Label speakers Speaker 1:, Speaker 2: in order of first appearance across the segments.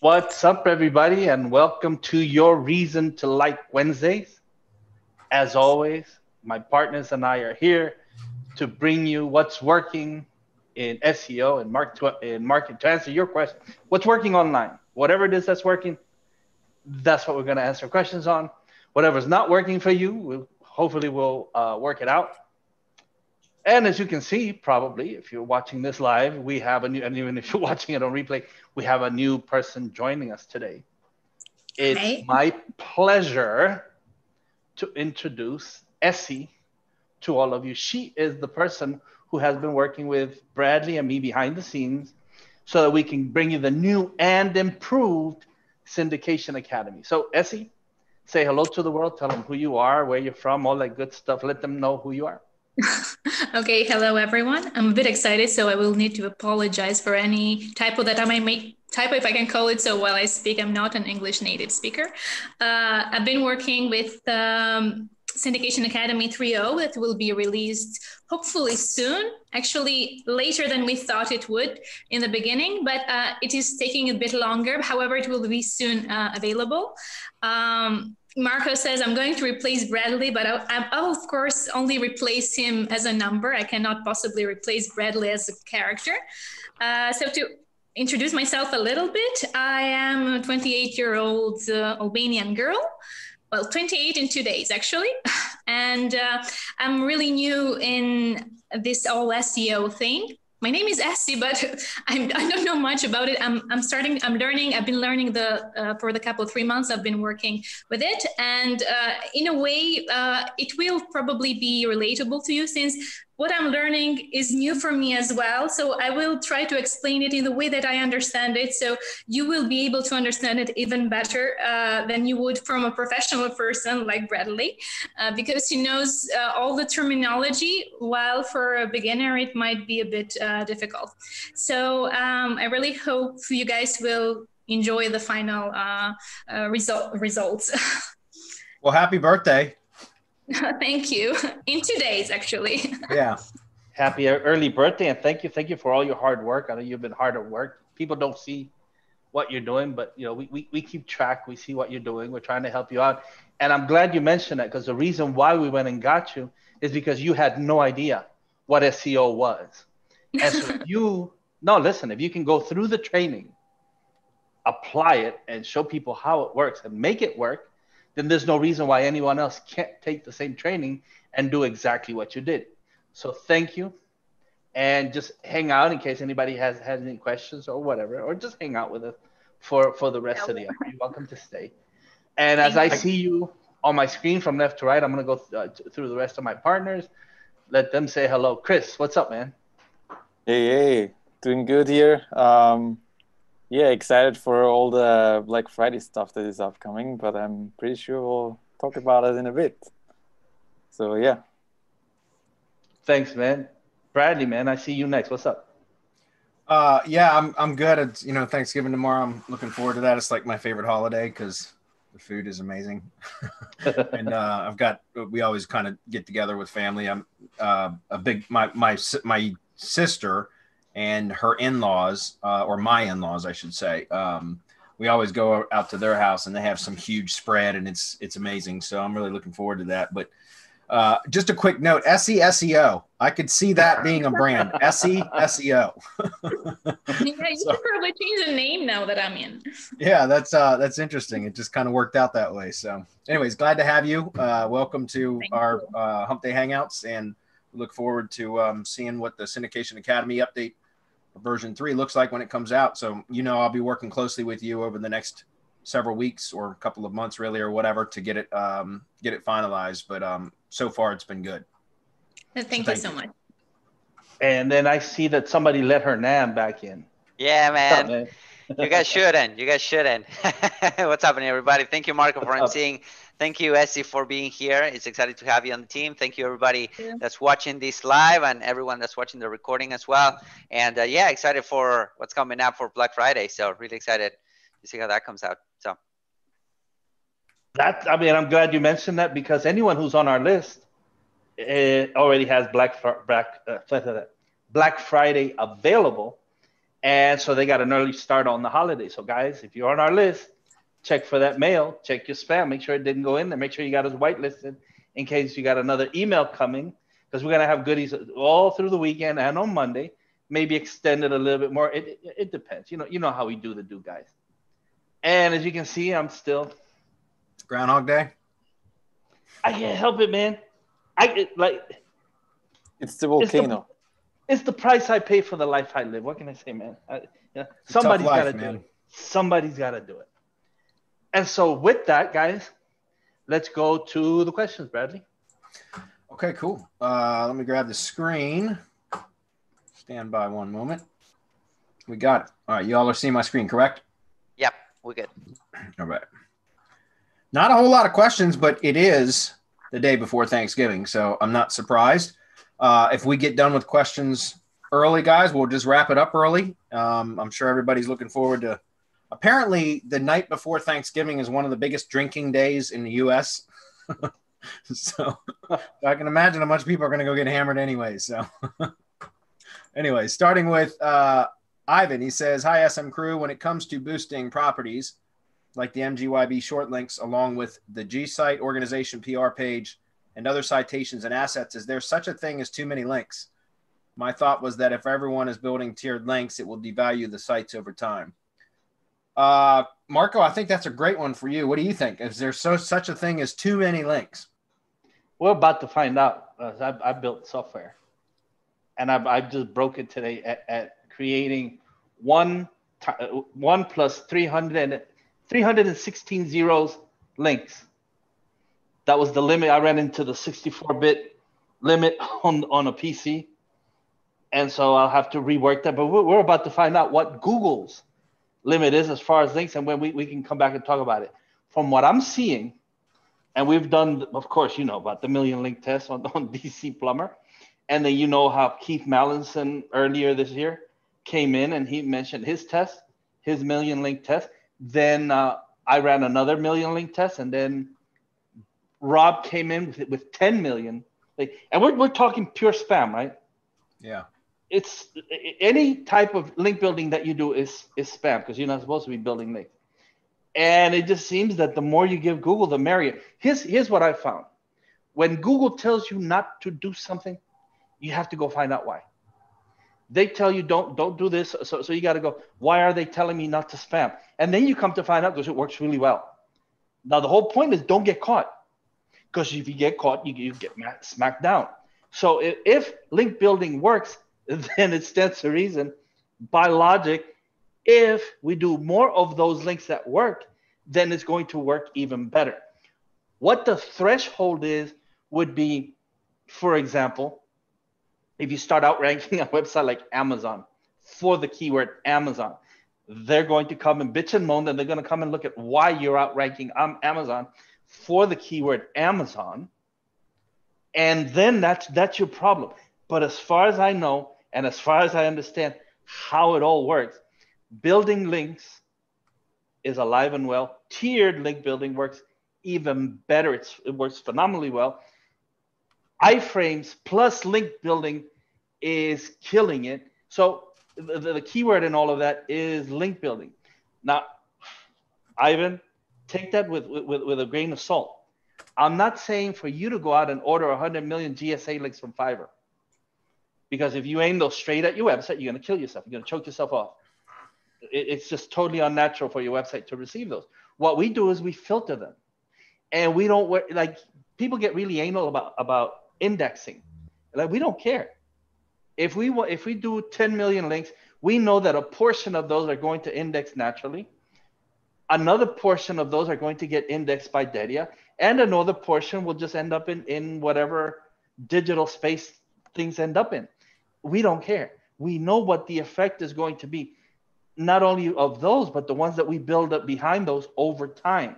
Speaker 1: What's up, everybody, and welcome to your Reason to Like Wednesdays. As always, my partners and I are here to bring you what's working in SEO and market to, in market to answer your question. What's working online? Whatever it is that's working, that's what we're going to answer questions on. Whatever's not working for you, we'll, hopefully we'll uh, work it out. And as you can see, probably if you're watching this live, we have a new, and even if you're watching it on replay, we have a new person joining us today. It's hey. my pleasure to introduce Essie to all of you. She is the person who has been working with Bradley and me behind the scenes so that we can bring you the new and improved Syndication Academy. So, Essie, say hello to the world. Tell them who you are, where you're from, all that good stuff. Let them know who you are.
Speaker 2: okay, hello everyone. I'm a bit excited, so I will need to apologize for any typo that I might make. Typo, if I can call it so while I speak, I'm not an English native speaker. Uh, I've been working with um, Syndication Academy 3.0 that will be released hopefully soon, actually later than we thought it would in the beginning, but uh, it is taking a bit longer. However, it will be soon uh, available. Um, Marco says, I'm going to replace Bradley, but I, will of course only replace him as a number. I cannot possibly replace Bradley as a character. Uh, so to introduce myself a little bit, I am a 28 year old uh, Albanian girl. Well, 28 in two days, actually. And uh, I'm really new in this all SEO thing my name is Essie, but I'm, I do not know much about it. I'm, I'm starting, I'm learning, I've been learning the, uh, for the couple three months I've been working with it. And uh, in a way, uh, it will probably be relatable to you since what I'm learning is new for me as well. So I will try to explain it in the way that I understand it. So you will be able to understand it even better uh, than you would from a professional person like Bradley, uh, because he knows uh, all the terminology, while for a beginner, it might be a bit uh, difficult. So um, I really hope you guys will enjoy the final uh, uh, result results.
Speaker 3: well, happy birthday.
Speaker 2: thank you. In two days, actually.
Speaker 3: Yeah.
Speaker 1: Happy early birthday and thank you, thank you for all your hard work. I know you've been hard at work. People don't see what you're doing, but you know we, we, we keep track. We see what you're doing. We're trying to help you out, and I'm glad you mentioned that because the reason why we went and got you is because you had no idea what SEO was, and so you no listen. If you can go through the training, apply it, and show people how it works and make it work, then there's no reason why anyone else can't take the same training and do exactly what you did. So thank you. And just hang out in case anybody has, has any questions or whatever, or just hang out with us for, for the rest of the hour. You're welcome to stay. And as I see you on my screen from left to right, I'm going to go th- uh, through the rest of my partners. Let them say hello. Chris, what's up, man?
Speaker 4: Hey, hey, doing good here. Um, yeah, excited for all the Black Friday stuff that is upcoming, but I'm pretty sure we'll talk about it in a bit. So yeah.
Speaker 1: Thanks, man. Bradley, man, I see you next. What's up?
Speaker 3: Uh, yeah, I'm I'm good. It's you know Thanksgiving tomorrow. I'm looking forward to that. It's like my favorite holiday because the food is amazing, and uh, I've got we always kind of get together with family. I'm uh, a big my my my sister and her in-laws uh, or my in-laws i should say um, we always go out to their house and they have some huge spread and it's it's amazing so i'm really looking forward to that but uh, just a quick note SE SEO. I could see that being a brand. SE SEO.
Speaker 2: yeah, you so, probably change the name now that I'm in.
Speaker 3: Yeah, that's uh that's interesting. It just kind of worked out that way. So anyways, glad to have you. Uh welcome to Thank our uh hump day hangouts and look forward to um, seeing what the syndication academy update version three looks like when it comes out. So, you know, I'll be working closely with you over the next several weeks or a couple of months really, or whatever to get it, um, get it finalized. But, um, so far it's been good.
Speaker 2: Thank, so thank you so much.
Speaker 1: And then I see that somebody let Hernan back in.
Speaker 5: Yeah, man. Up, man? you guys shouldn't. You guys shouldn't. What's happening, everybody? Thank you, Marco, for seeing Thank you, Essie, for being here. It's excited to have you on the team. Thank you, everybody yeah. that's watching this live and everyone that's watching the recording as well. And uh, yeah, excited for what's coming up for Black Friday. So really excited to see how that comes out. So
Speaker 1: that I mean, I'm glad you mentioned that because anyone who's on our list already has Black Black uh, Black Friday available, And so they got an early start on the holiday. So guys, if you're on our list, check for that mail, check your spam, make sure it didn't go in there, make sure you got us whitelisted in case you got another email coming because we're gonna have goodies all through the weekend and on Monday, maybe extended a little bit more. It, it, it depends. You know, you know how we do the do guys. And as you can see, I'm still
Speaker 3: Groundhog Day.
Speaker 1: I can't help it, man. I it, like
Speaker 4: It's the volcano.
Speaker 1: it's the price I pay for the life I live. What can I say, man? I, yeah, somebody's got to do it. Somebody's got to do it. And so, with that, guys, let's go to the questions, Bradley.
Speaker 3: Okay, cool. Uh, let me grab the screen. Stand by one moment. We got it. All right, y'all are seeing my screen, correct?
Speaker 5: Yep, we're good.
Speaker 3: All right. Not a whole lot of questions, but it is the day before Thanksgiving, so I'm not surprised. Uh, if we get done with questions early, guys, we'll just wrap it up early. Um, I'm sure everybody's looking forward to. Apparently, the night before Thanksgiving is one of the biggest drinking days in the U.S. so I can imagine how much people are going to go get hammered anyway. So, anyway, starting with uh, Ivan, he says, "Hi SM crew. When it comes to boosting properties." like the MGYB short links, along with the G site organization PR page and other citations and assets, is there such a thing as too many links? My thought was that if everyone is building tiered links, it will devalue the sites over time. Uh, Marco, I think that's a great one for you. What do you think? Is there so such a thing as too many links?
Speaker 1: We're about to find out. I, I built software, and I, I just broke it today at, at creating one uh, one plus 300, 316 zeros links. That was the limit. I ran into the 64-bit limit on on a PC, and so I'll have to rework that. But we're, we're about to find out what Google's limit is as far as links, and when we, we can come back and talk about it. From what I'm seeing, and we've done, of course, you know about the million link test on, on DC Plumber. And then you know how Keith Mallinson earlier this year came in and he mentioned his test, his million link test. Then uh, I ran another million link test, and then Rob came in with, with 10 million. Like, and we're, we're talking pure spam, right?
Speaker 3: Yeah.
Speaker 1: It's any type of link building that you do is is spam because you're not supposed to be building links. And it just seems that the more you give Google, the merrier. Here's here's what I found: when Google tells you not to do something, you have to go find out why. They tell you don't don't do this, so so you got to go. Why are they telling me not to spam? And then you come to find out because it works really well. Now the whole point is don't get caught, because if you get caught, you, you get smacked down. So if, if link building works, then it stands to reason, by logic, if we do more of those links that work, then it's going to work even better. What the threshold is would be, for example, if you start out ranking a website like Amazon for the keyword Amazon, they're going to come and bitch and moan, and they're going to come and look at why you're outranking um, Amazon for the keyword Amazon, and then that's that's your problem. But as far as I know, and as far as I understand how it all works, building links is alive and well. Tiered link building works even better. It's, it works phenomenally well. iframes plus link building is killing it. So the, the, the keyword in all of that is link building. Now, Ivan, take that with, with, with a grain of salt. I'm not saying for you to go out and order 100 million GSA links from Fiverr. Because if you aim those straight at your website, you're going to kill yourself. You're going to choke yourself off. It's just totally unnatural for your website to receive those. What we do is we filter them. And we don't, like, people get really anal about, about indexing. Like, we don't care. If we, if we do 10 million links, we know that a portion of those are going to index naturally another portion of those are going to get indexed by Dedia, and another portion will just end up in, in whatever digital space things end up in. We don't care. We know what the effect is going to be, not only of those, but the ones that we build up behind those over time.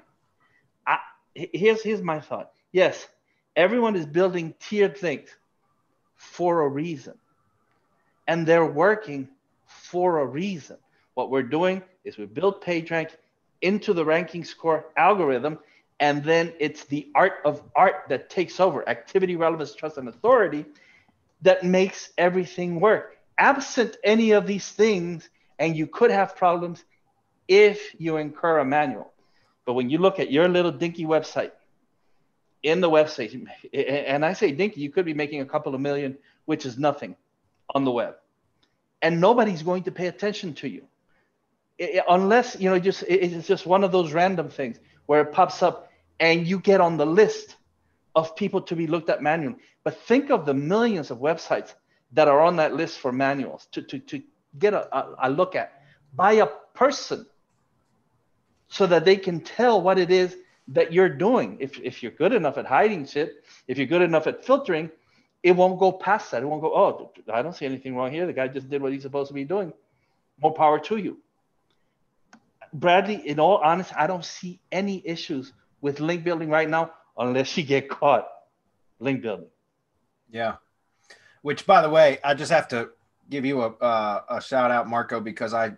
Speaker 1: I, here's, here's my thought. Yes, everyone is building tiered things for a reason, and they're working for a reason. What we're doing is we build PageRank into the ranking score algorithm, and then it's the art of art that takes over activity, relevance, trust, and authority that makes everything work. Absent any of these things, And you could have problems if you incur a manual. But when you look at your little dinky website, in the website, and I say dinky, you could be making a couple of million, which is nothing on the web. And nobody's going to pay attention to you. It, unless, you know, just it's just one of those random things where it pops up and you get on the list of people to be looked at manually. But think of the millions of websites that are on that list for manuals to, to, to get a, a, look at by a person so that they can tell what it is that you're doing. If, if you're good enough at hiding shit, if you're good enough at filtering, it won't go past that. It won't go, oh, I don't see anything wrong here. The guy just did what he's supposed to be doing. More power to you. Bradley, in all honesty, I don't see any issues with link building right now unless you get caught link building.
Speaker 3: Yeah. Which, by the way, I just have to give you a, uh, a shout out, Marco, because I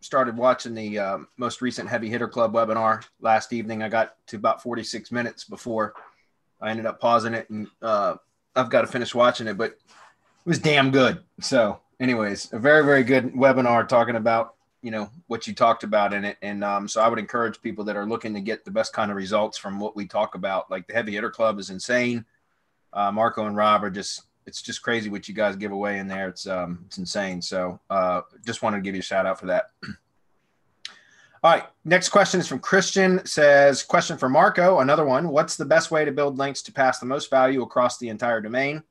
Speaker 3: started watching the uh, most recent Heavy Hitter Club webinar last evening. I got to about 46 minutes before I ended up pausing it, and uh, I've got to finish watching it, but it was damn good. So, anyways, a very, very good webinar talking about you know what you talked about in it. And um, so i would encourage people that are looking to get the best kind of results from what we talk about like the heavy hitter club is insane. Uh, marco and rob are just it's just crazy what you guys give away in there. It's um it's insane. So uh just wanted to give you a shout out for that. All right next question is from christian. Says question for marco another one. What's the best way to build links to pass the most value across the entire domain?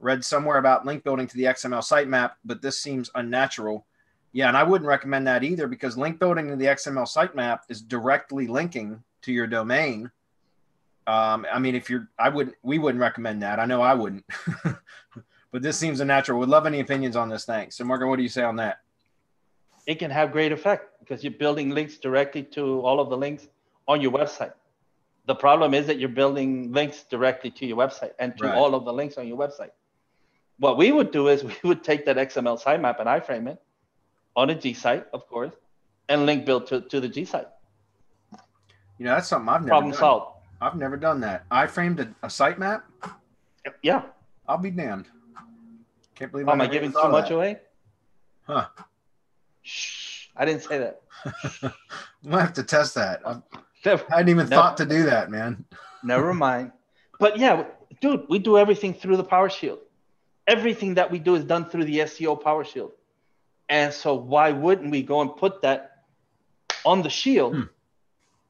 Speaker 3: Read somewhere about link building to the xml sitemap but this seems unnatural yeah, and I wouldn't recommend that either because link building in the XML sitemap is directly linking to your domain. Um, I mean, if you're, I wouldn't, we wouldn't recommend that. I know I wouldn't, but this seems a natural. Would love any opinions on this. Thanks. So, Marco, what do you say on that?
Speaker 1: It can have great effect because you're building links directly to all of the links on your website. The problem is that you're building links directly to your website and to right. all of the links on your website. What we would do is we would take that XML sitemap and iframe it on a G site, of course, and link build to, to the G site.
Speaker 3: You know, that's something I've never
Speaker 1: Problem
Speaker 3: done.
Speaker 1: solved.
Speaker 3: I've never done that. I framed a, a sitemap.
Speaker 1: Yeah.
Speaker 3: I'll be damned. Can't believe
Speaker 1: oh, am I giving too much away?
Speaker 3: Huh.
Speaker 1: Shh. I didn't say that.
Speaker 3: I might have to test that. I've, never, I hadn't even never, thought to do that, man.
Speaker 1: never mind. But yeah, dude, we do everything through the Power Shield. Everything that we do is done through the SEO PowerShield. And so why wouldn't we go and put that on the shield, hmm.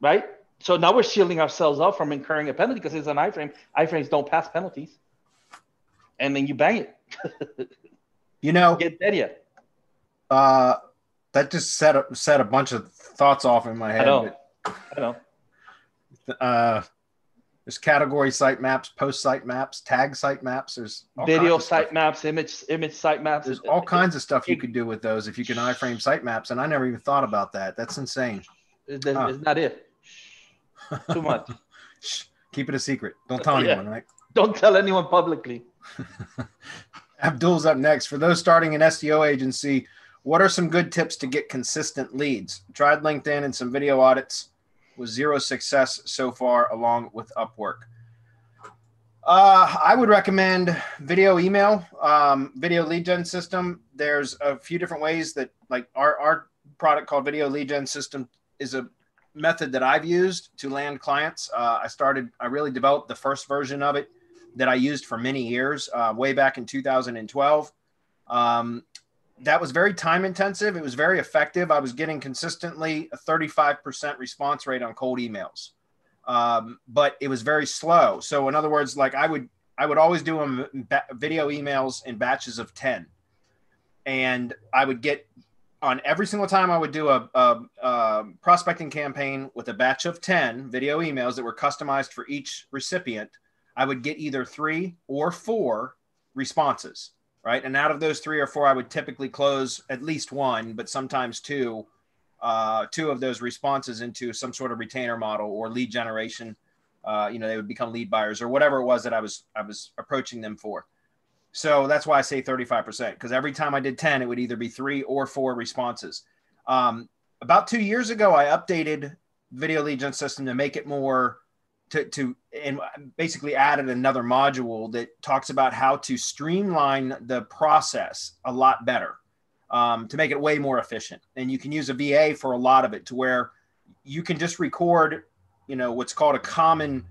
Speaker 1: right? So now we're shielding ourselves up from incurring a penalty because it's an iframe. Iframes don't pass penalties. And then you bang it.
Speaker 3: you know,
Speaker 1: get dead yet.
Speaker 3: Uh, that just set a, set a bunch of thoughts off in my head.
Speaker 1: I know. But, I know.
Speaker 3: Uh, there's category sitemaps, post sitemaps, tag sitemaps. There's
Speaker 1: video sitemaps, image image sitemaps.
Speaker 3: There's all kinds of stuff you could do with those if you can iframe sitemaps, and I never even thought about that. That's insane.
Speaker 1: It's, not it. Too much.
Speaker 3: Keep it a secret. Don't tell anyone, yeah. right?
Speaker 1: Don't tell anyone publicly.
Speaker 3: Abdul's up next. For those starting an SEO agency, what are some good tips to get consistent leads? Tried LinkedIn and some video audits with zero success so far, along with Upwork. Uh, I would recommend video email, um, video lead gen system. There's a few different ways that, like, our, our product called Video Lead Gen System is a method that I've used to land clients. Uh, I started, I really developed the first version of it that I used for many years, uh, way back in 2012. Um, that was very time intensive. It was very effective. I was getting consistently a 35% response rate on cold emails, um, but it was very slow. So, in other words, like I would, I would always do them video emails in batches of 10. And I would get on every single time I would do a, a, a prospecting campaign with a batch of 10 video emails that were customized for each recipient. I would get either three or four responses right? And out of those three or four, I would typically close at least one, but sometimes two, uh, two of those responses into some sort of retainer model or lead generation. Uh, you know, they would become lead buyers or whatever it was that I was I was approaching them for. So that's why I say 35% because every time I did 10, it would either be three or four responses. Um, about two years ago, I updated video lead gen system to make it more to, to and basically added another module that talks about how to streamline the process a lot better. um, to make it way more efficient. And you can use a VA for a lot of it to where you can just record, you know, what's called a common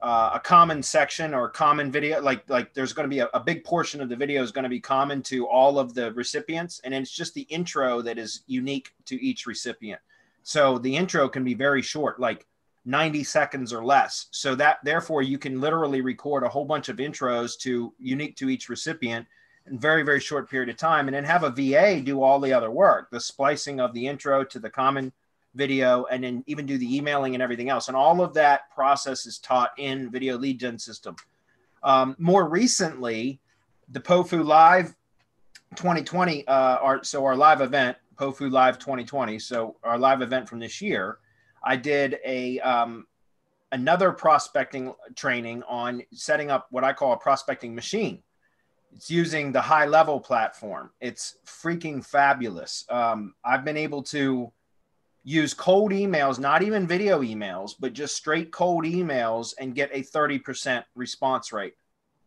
Speaker 3: uh, a common section or common video like like there's going to be a, a, big portion of the video is going to be common to all of the recipients and it's just the intro that is unique to each recipient so the intro can be very short like 90 seconds or less so that therefore you can literally record a whole bunch of intros to unique to each recipient in very very short period of time and then have a va do all the other work the splicing of the intro to the common video and then even do the emailing and everything else. And all of that process is taught in video lead gen system. Um, more recently, the POFU Live 2020, uh, our, so our live event, POFU Live 2020, so our live event from this year, I did a um, another prospecting training on setting up what I call a prospecting machine. It's using the high level platform. It's freaking fabulous. Um, I've been able to use cold emails, not even video emails, but just straight cold emails and get a 30% response rate,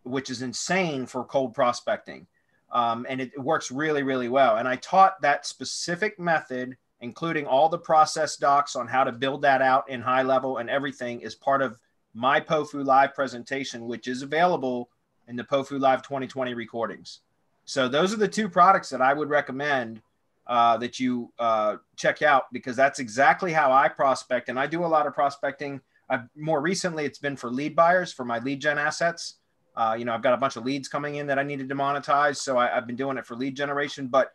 Speaker 3: which is insane for cold prospecting. Um, and it, it works really, really well. And I taught that specific method, including all the process docs on how to build that out in high level and everything, is part of my POFU Live presentation, which is available in the POFU Live 2020 recordings. So those are the two products that I would recommend uh, that you uh, check out because that's exactly how I prospect. And I do a lot of prospecting. I've, more recently, it's been for lead buyers for my lead gen assets. Uh, you know, I've got a bunch of leads coming in that I needed to monetize. So I, have been doing it for lead generation. But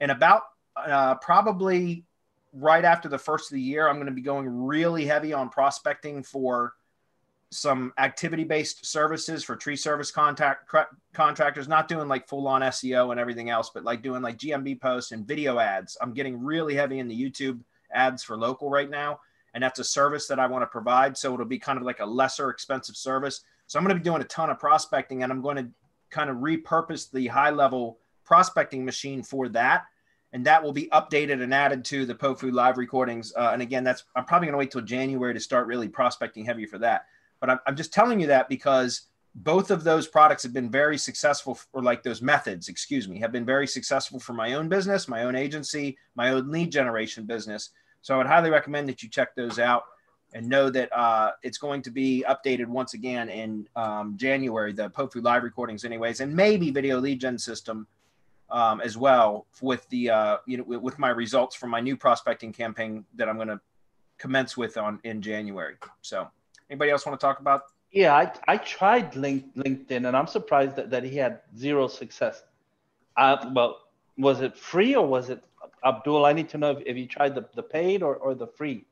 Speaker 3: in about uh, probably right after the first of the year, I'm going to be going really heavy on prospecting for some activity based services for tree service contact contractors not doing like full on seo and everything else but like doing like gmb posts and video ads. I'm getting really heavy in the youtube ads for local right now and that's a service that i want to provide so it'll be kind of like a lesser expensive service. So i'm going to be doing a ton of prospecting and i'm going to kind of repurpose the high level prospecting machine for that and that will be updated and added to the POFU live recordings. Uh, and again, that's I'm probably going to wait till January to start really prospecting heavy for that. But I'm, I'm just telling you that because both of those products have been very successful for like those methods, excuse me, have been very successful for my own business, my own agency, my own lead generation business. So I would highly recommend that you check those out and know that uh, it's going to be updated once again in um, January, the POFU live recordings anyways, and maybe video lead gen system um, as well with the, uh, you know, with my results from my new prospecting campaign that I'm going to commence with on in January. So Anybody else want to talk about?
Speaker 1: Yeah, I, I tried link, LinkedIn and I'm surprised that, that he had zero success. Uh, well, was it free or was it Abdul? I need to know if, if you tried the, the paid or, or the free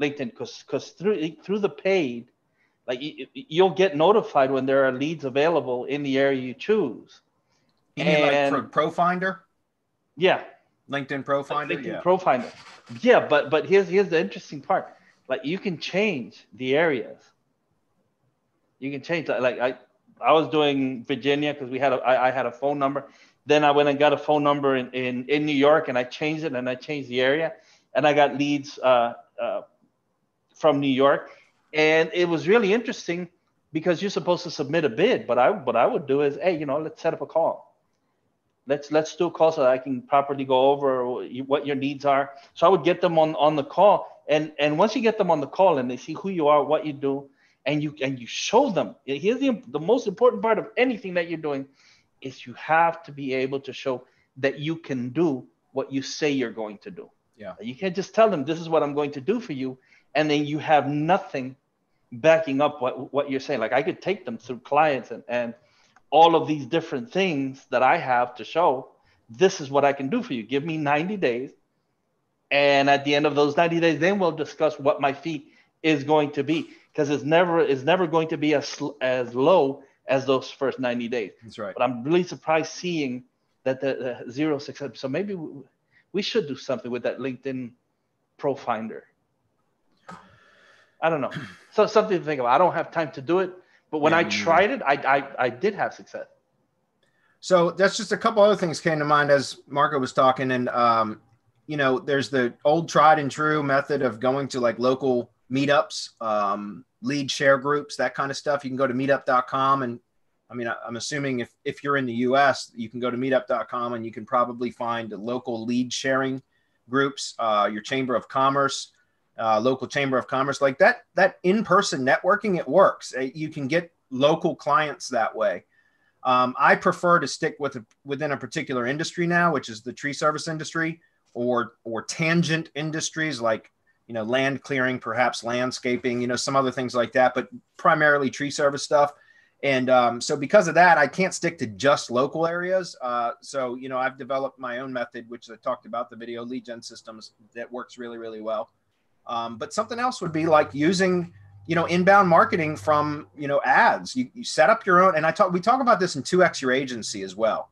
Speaker 1: LinkedIn because because through through the paid, like you'll get notified when there are leads available in the area you choose.
Speaker 3: You and, like Pro Finder?
Speaker 1: Yeah.
Speaker 3: LinkedIn Pro Finder.
Speaker 1: LinkedIn
Speaker 3: yeah.
Speaker 1: Pro Finder. Yeah, but but here's here's the interesting part like you can change the areas. You can change like I I was doing Virginia because we had a I, I had a phone number. Then I went and got a phone number in, in, in New York and I changed it and I changed the area and I got leads uh, uh, from New York. And it was really interesting because you're supposed to submit a bid. But I what I would do is, hey, you know, let's set up a call. Let's let's do a call so that I can properly go over what your needs are. So I would get them on on the call. And and once you get them on the call and they see who you are what you do and you and you show them here's the, the most important part of anything that you're doing is you have to be able to show that you can do what you say you're going to do.
Speaker 3: Yeah.
Speaker 1: You can't just tell them this is what i'm going to do for you and then you have nothing backing up what, what you're saying. Like i could take them through clients and, and all of these different things that i have to show this is what i can do for you. Give me 90 days. And at the end of those 90 days then we'll discuss what my fee is going to be. Because it's never it's never going to be as as low as those first 90 days.
Speaker 3: That's right.
Speaker 1: But i'm really surprised seeing that the, the zero success so maybe we, we should do something with that linkedin pro finder. I don't know. So something to think about. I don't have time to do it but when i tried it I, I i did have success.
Speaker 3: So that's just a couple other things came to mind as Marco was talking, and um, you know, there's the old tried and true method of going to like local meetups, um, lead share groups, that kind of stuff. You can go to meetup.com and I mean, I'm assuming if, if you're in the US, you can go to meetup.com and you can probably find local lead sharing groups, uh, your chamber of commerce, uh, local chamber of commerce, like that, that in-person networking, it works. Uh, you can get local clients that way. Um, I prefer to stick with a, within a particular industry now, which is the tree service industry or, or tangent industries like you know, land clearing, perhaps landscaping, you know, some other things like that, but primarily tree service stuff. And um, so because of that, I can't stick to just local areas. Uh, so, you know, I've developed my own method, which I talked about the video lead gen systems that works really, really well. Um, but something else would be like using, you know, inbound marketing from, you know, ads. You, you set up your own, and I talk, we talk about this in 2X your agency as well.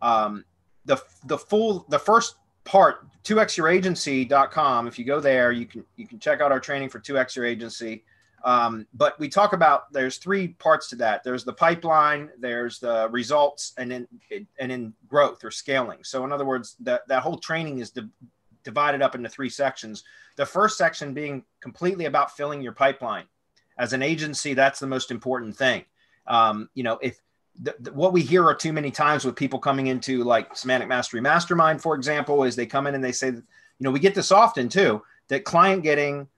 Speaker 3: Um, the, the full, the first part two X your agency.com. if you go there you can you can check out our training for 2x your agency um, but we talk about there's three parts to that there's the pipeline there's the results and then and then growth or scaling so in other words that that whole training is di- divided up into three sections. The first section being completely about filling your pipeline. As an agency that's the most important thing. Um, you know if the, the, what we hear are too many times with people coming into like semantic mastery mastermind for example is they come in and they say you know we get this often too that client getting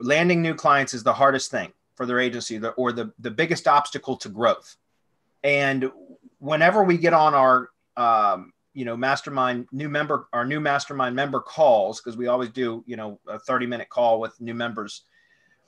Speaker 3: landing new clients is the hardest thing for their agency or the, the biggest obstacle to growth. And whenever we get on our um, you know mastermind new member our new mastermind member calls because we always do you know a 30 minute call with new members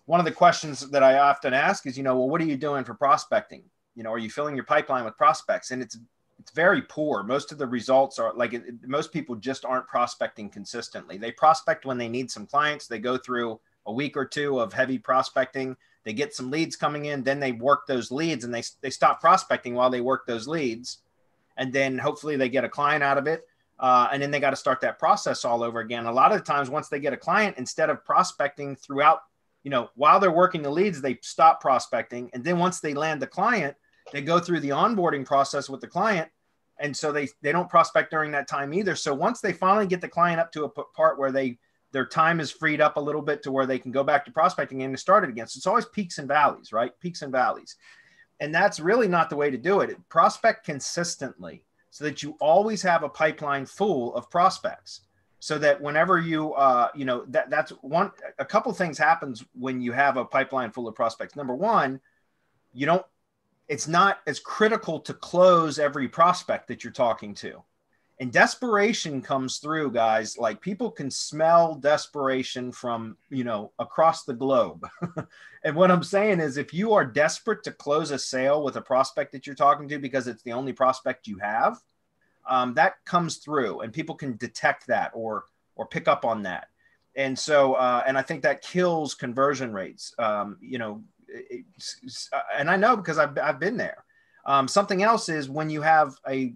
Speaker 3: one of the questions that i often ask is you know well what are you doing for prospecting you know, are you filling your pipeline with prospects? And it's it's very poor. Most of the results are like it, most people just aren't prospecting consistently. They prospect when they need some clients. They go through a week or two of heavy prospecting. They get some leads coming in, then they work those leads and they they stop prospecting while they work those leads, and then hopefully they get a client out of it. Uh, and then they got to start that process all over again. A lot of times, once they get a client, instead of prospecting throughout, you know, while they're working the leads, they stop prospecting, and then once they land the client, they go through the onboarding process with the client and so they they don't prospect during that time either so once they finally get the client up to a part where they their time is freed up a little bit to where they can go back to prospecting and start it again so it's always peaks and valleys right peaks and valleys and that's really not the way to do it prospect consistently so that you always have a pipeline full of prospects so that whenever you uh, you know that that's one a couple things happens when you have a pipeline full of prospects number one you don't it's not as critical to close every prospect that you're talking to. And desperation comes through, guys. Like people can smell desperation from, you know, across the globe. and what I'm saying is if you are desperate to close a sale with a prospect that you're talking to because it's the only prospect you have, um, that comes through and people can detect that or or pick up on that and so uh, and i think that kills conversion rates um, you know and I know because I've, I've been there. Um, something else is when you have a,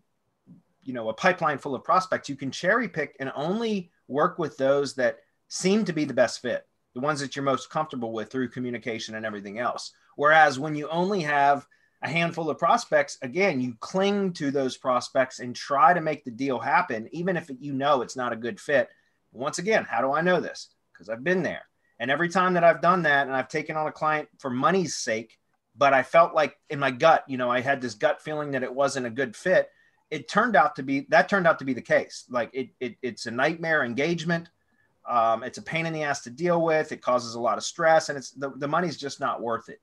Speaker 3: you know, a pipeline full of prospects, you can cherry pick and only work with those that seem to be the best fit, the ones that you're most comfortable with through communication and everything else. Whereas when you only have a handful of prospects, again, you cling to those prospects and try to make the deal happen, even if you know it's not a good fit. Once again, how do I know this? Because I've been there. And every time that I've done that and I've taken on a client for money's sake, but I felt like in my gut, you know, I had this gut feeling that it wasn't a good fit. It turned out to be that turned out to be the case. Like it, it it's a nightmare engagement. Um, it's a pain in the ass to deal with. It causes a lot of stress, and it's the, the money's just not worth it.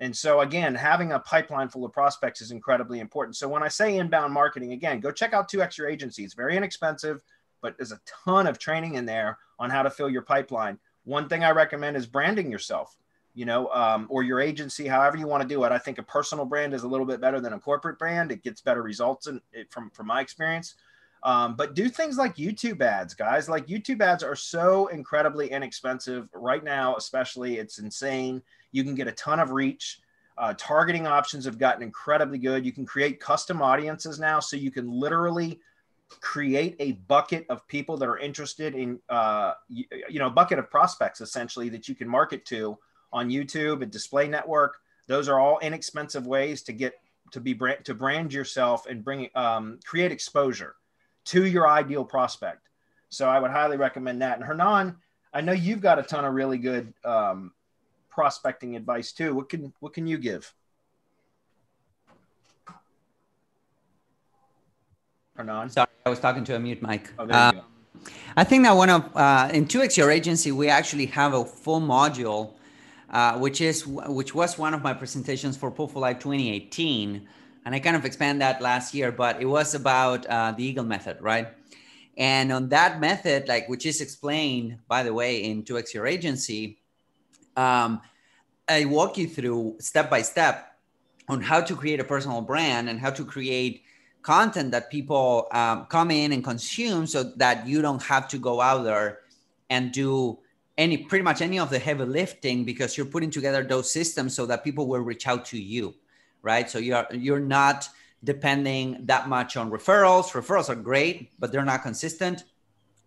Speaker 3: And so again, having a pipeline full of prospects is incredibly important. So when I say inbound marketing, again, go check out 2X Your Agency. It's very inexpensive, but there's a ton of training in there on how to fill your pipeline. One thing I recommend is branding yourself, you know, um, or your agency, however you want to do it. I think a personal brand is a little bit better than a corporate brand. It gets better results in, it, from from my experience. Um, but do things like YouTube ads, guys. Like YouTube ads are so incredibly inexpensive right now, especially. It's insane. You can get a ton of reach. Uh, targeting options have gotten incredibly good. You can create custom audiences now, so you can literally create a bucket of people that are interested in uh, you, you know a bucket of prospects essentially that you can market to on youtube and display network those are all inexpensive ways to get to be brand to brand yourself and bring um, create exposure to your ideal prospect so i would highly recommend that and hernan i know you've got a ton of really good um, prospecting advice too what can what can you give Hernan?
Speaker 6: Sorry, I was talking to a mute mic.
Speaker 3: Oh,
Speaker 6: Um. I think that one of uh, in 2x Your Agency, we actually have a full module, uh, which is which was one of my presentations for Life 2018, and I kind of expand that last year. But it was about uh, the Eagle method, right? And on that method, like which is explained, by the way, in 2x Your Agency, um, I walk you through step by step on how to create a personal brand and how to create content that people um, come in and consume so that you don't have to go out there and do any pretty much any of the heavy lifting because you're putting together those systems so that people will reach out to you right? So you're you're not depending that much on referrals. Referrals are great but they're not consistent.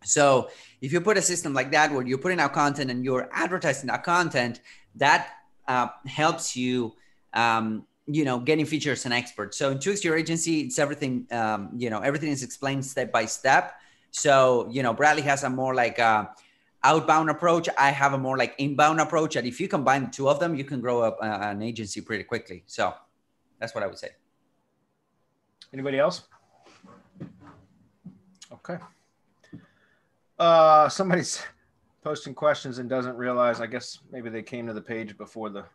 Speaker 6: So if you put a system like that where you're putting out content and you're advertising that content that uh, helps you um, you know getting features and experts. So in 2x your agency it's everything um, you know everything is explained step by step. So you know bradley has a more like uh, outbound approach i have a more like inbound approach and if you combine the two of them you can grow up uh, an agency pretty quickly so that's what i would say
Speaker 3: Anybody else? Okay. Uh, somebody's posting questions and doesn't realize. I guess maybe they came to the page before the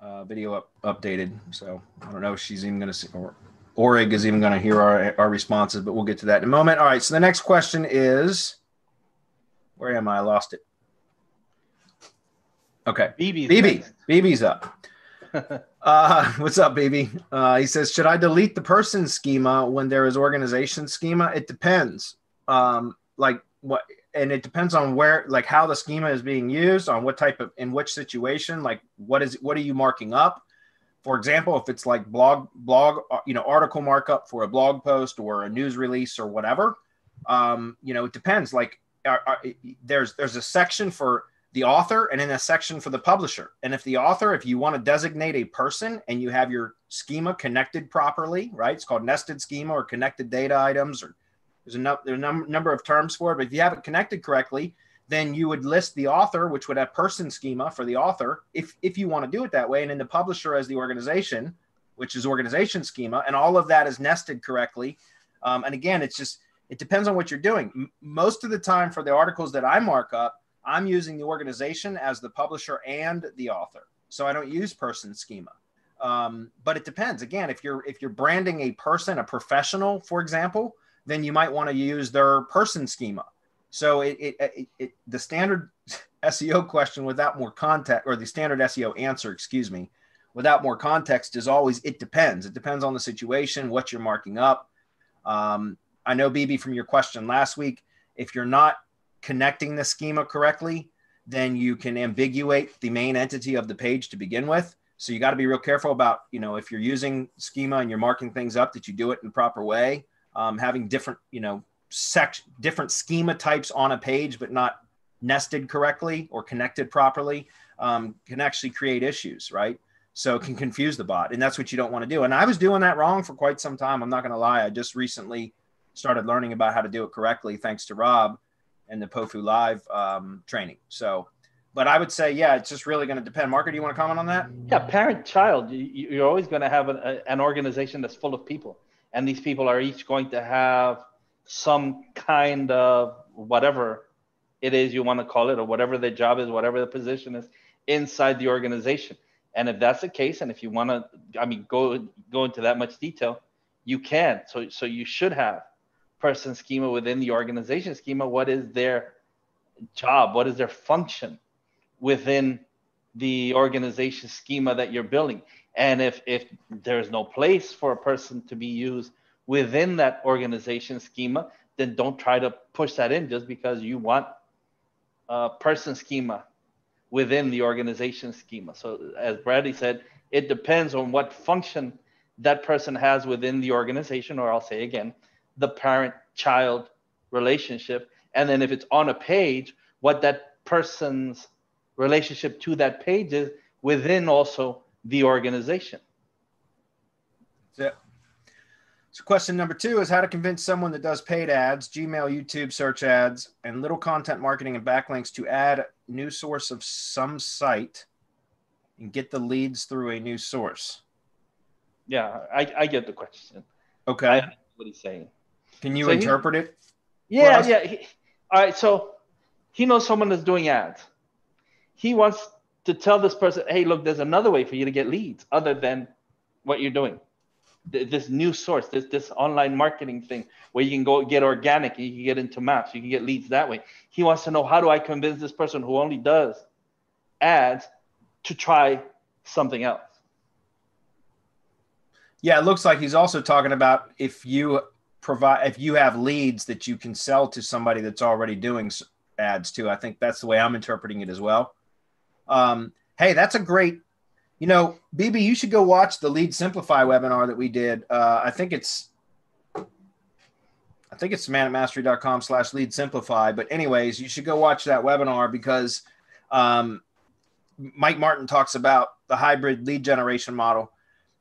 Speaker 3: uh, video up, updated. So I don't know if she's even going to see or Orig is even going to hear our, our responses, but we'll get to that in a moment. All right. So the next question is, where am I? I lost it. Okay.
Speaker 1: BB's
Speaker 3: BB,
Speaker 1: next.
Speaker 3: BB's up. Uh, what's up, baby? Uh, he says, should I delete the person schema when there is organization schema? It depends. Um, like what, and it depends on where, like how the schema is being used, on what type of, in which situation, like what is, what are you marking up? For example, if it's like blog, blog, uh, you know, article markup for a blog post or a news release or whatever, um, you know, it depends. Like are, are, there's, there's a section for the author and in a section for the publisher. And if the author, if you want to designate a person and you have your schema connected properly, right? It's called nested schema or connected data items, or there's a, no, there's a num- number of terms for it. But if you have it connected correctly, then you would list the author, which would have person schema for the author, if if you want to do it that way, and then the publisher as the organization, which is organization schema, and all of that is nested correctly. Um, and again, it's just it depends on what you're doing. M- most of the time, for the articles that I mark up, I'm using the organization as the publisher and the author. So I don't use person schema. Um, but it depends. Again, if you're if you're branding a person, a professional, for example, then you might want to use their person schema. So it, it, it, it the standard SEO question without more context, or the standard SEO answer, excuse me, without more context is always it depends. It depends on the situation, what you're marking up. Um, I know BB from your question last week. If you're not connecting the schema correctly, then you can ambiguate the main entity of the page to begin with. So you got to be real careful about, you know, if you're using schema and you're marking things up, that you do it in the proper way. Um, having different, you know, different schema types on a page, but not nested correctly or connected properly, um, can actually create issues, right? So it can confuse the bot, and that's what you don't want to do. And I was doing that wrong for quite some time. I'm not going to lie. I just recently started learning about how to do it correctly, thanks to Rob and the POFU Live um, training. So, but I would say, yeah, it's just really going to depend. Marco, do you want to comment on that?
Speaker 1: Yeah, parent child. You, you're always going to have an, a, an organization that's full of people, and these people are each going to have some kind of whatever it is you want to call it, or whatever their job is, whatever the position is inside the organization. And if that's the case, and if you want to, I mean, go go into that much detail, you can. So so you should have person schema within the organization schema. What is their job? What is their function within the organization schema that you're building? And if if there's no place for a person to be used within that organization schema, then don't try to push that in just because you want a person schema within the organization schema. So as Bradley said, it depends on what function that person has within the organization, or I'll say again, the parent child relationship. And then if it's on a page, what that person's relationship to that page is within also the organization.
Speaker 3: That's it. So question number two is how to convince someone that does paid ads, Gmail, YouTube, search ads, and little content marketing and backlinks to add a new source of some site and get the leads through a new source.
Speaker 1: Yeah, I, I get the question.
Speaker 3: Okay.
Speaker 1: What he's saying.
Speaker 3: Can you
Speaker 1: So he-
Speaker 3: interpret it?
Speaker 1: Yeah, yeah. He, all right, so he knows someone that's doing ads. He wants to tell this person, hey, look, there's another way for you to get leads other than what you're doing. Th- This new source, this this online marketing thing where you can go get organic and you can get into maps, you can get leads that way. He wants to know how do I convince this person who only does ads to try something else.
Speaker 3: Yeah, it looks like he's also talking about if you provide if you have leads that you can sell to somebody that's already doing ads too. I think that's the way I'm interpreting it as well. Um, hey, that's a great. You know, BB, you should go watch the Lead Simplify webinar that we did. Uh, I think it's I think it's manatmastery.com slash lead simplify. But anyways, you should go watch that webinar because um, Mike Martin talks about the hybrid lead generation model.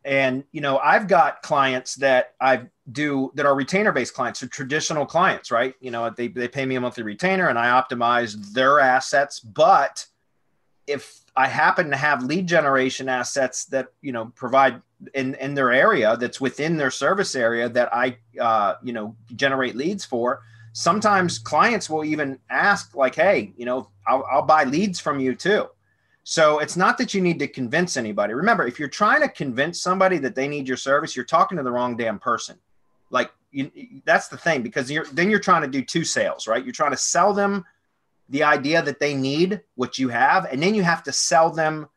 Speaker 3: And you know, I've got clients that I do that are retainer based clients, so traditional clients, right? You know, they, they pay me a monthly retainer and I optimize their assets. But if I happen to have lead generation assets that, you know, provide in, in their area that's within their service area that I, uh, you know, generate leads for, sometimes clients will even ask, like, hey, you know, I'll, I'll buy leads from you too. So it's not that you need to convince anybody. Remember, if you're trying to convince somebody that they need your service, you're talking to the wrong damn person. Like you, that's the thing because you're then you're trying to do two sales, right? You're trying to sell them the idea that they need what you have, and then you have to sell them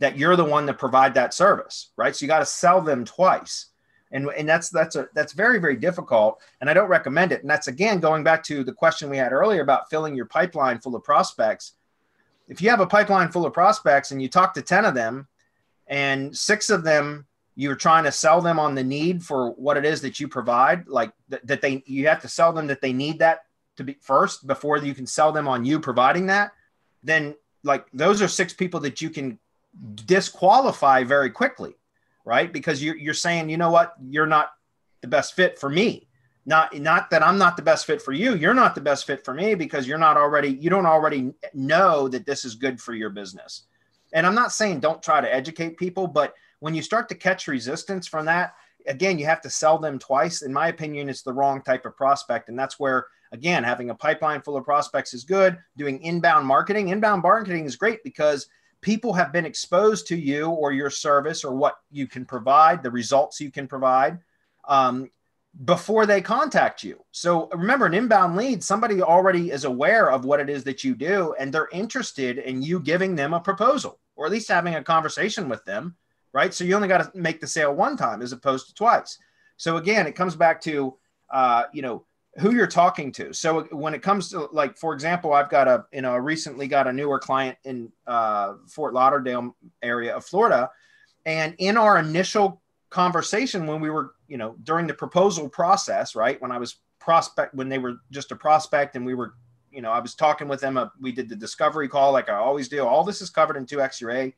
Speaker 3: that you're the one to provide that service, right? So you got to sell them twice. And, and that's that's a that's very very difficult and i don't recommend it and that's again going back to the question we had earlier about filling your pipeline full of prospects if you have a pipeline full of prospects and you talk to 10 of them and six of them you're trying to sell them on the need for what it is that you provide like th- that they you have to sell them that they need that to be first before you can sell them on you providing that then like those are six people that you can disqualify very quickly right? Because you're, you're saying you know what? You're not the best fit for me. Not not that i'm not the best fit for you you're not the best fit for me because you're not already you don't already know that this is good for your business. And i'm not saying don't try to educate people but when you start to catch resistance from that again you have to sell them twice. In my opinion it's the wrong type of prospect. And that's where again having a pipeline full of prospects is good. Doing inbound marketing inbound marketing is great because people have been exposed to you or your service or what you can provide the results you can provide um, before they contact you. So remember, an inbound lead, somebody already is aware of what it is that you do, and they're interested in you giving them a proposal or at least having a conversation with them, right? So you only got to make the sale one time as opposed to twice. So again, it comes back to, uh, you know, who you're talking to. So when it comes to like, for example, I've got a, you know, I recently got a newer client in uh, Fort Lauderdale area of Florida. And in our initial conversation when we were you know during the proposal process right when i was prospect when they were just a prospect and we were you know i was talking with them uh, we did the discovery call like i always do all this is covered in 2x your a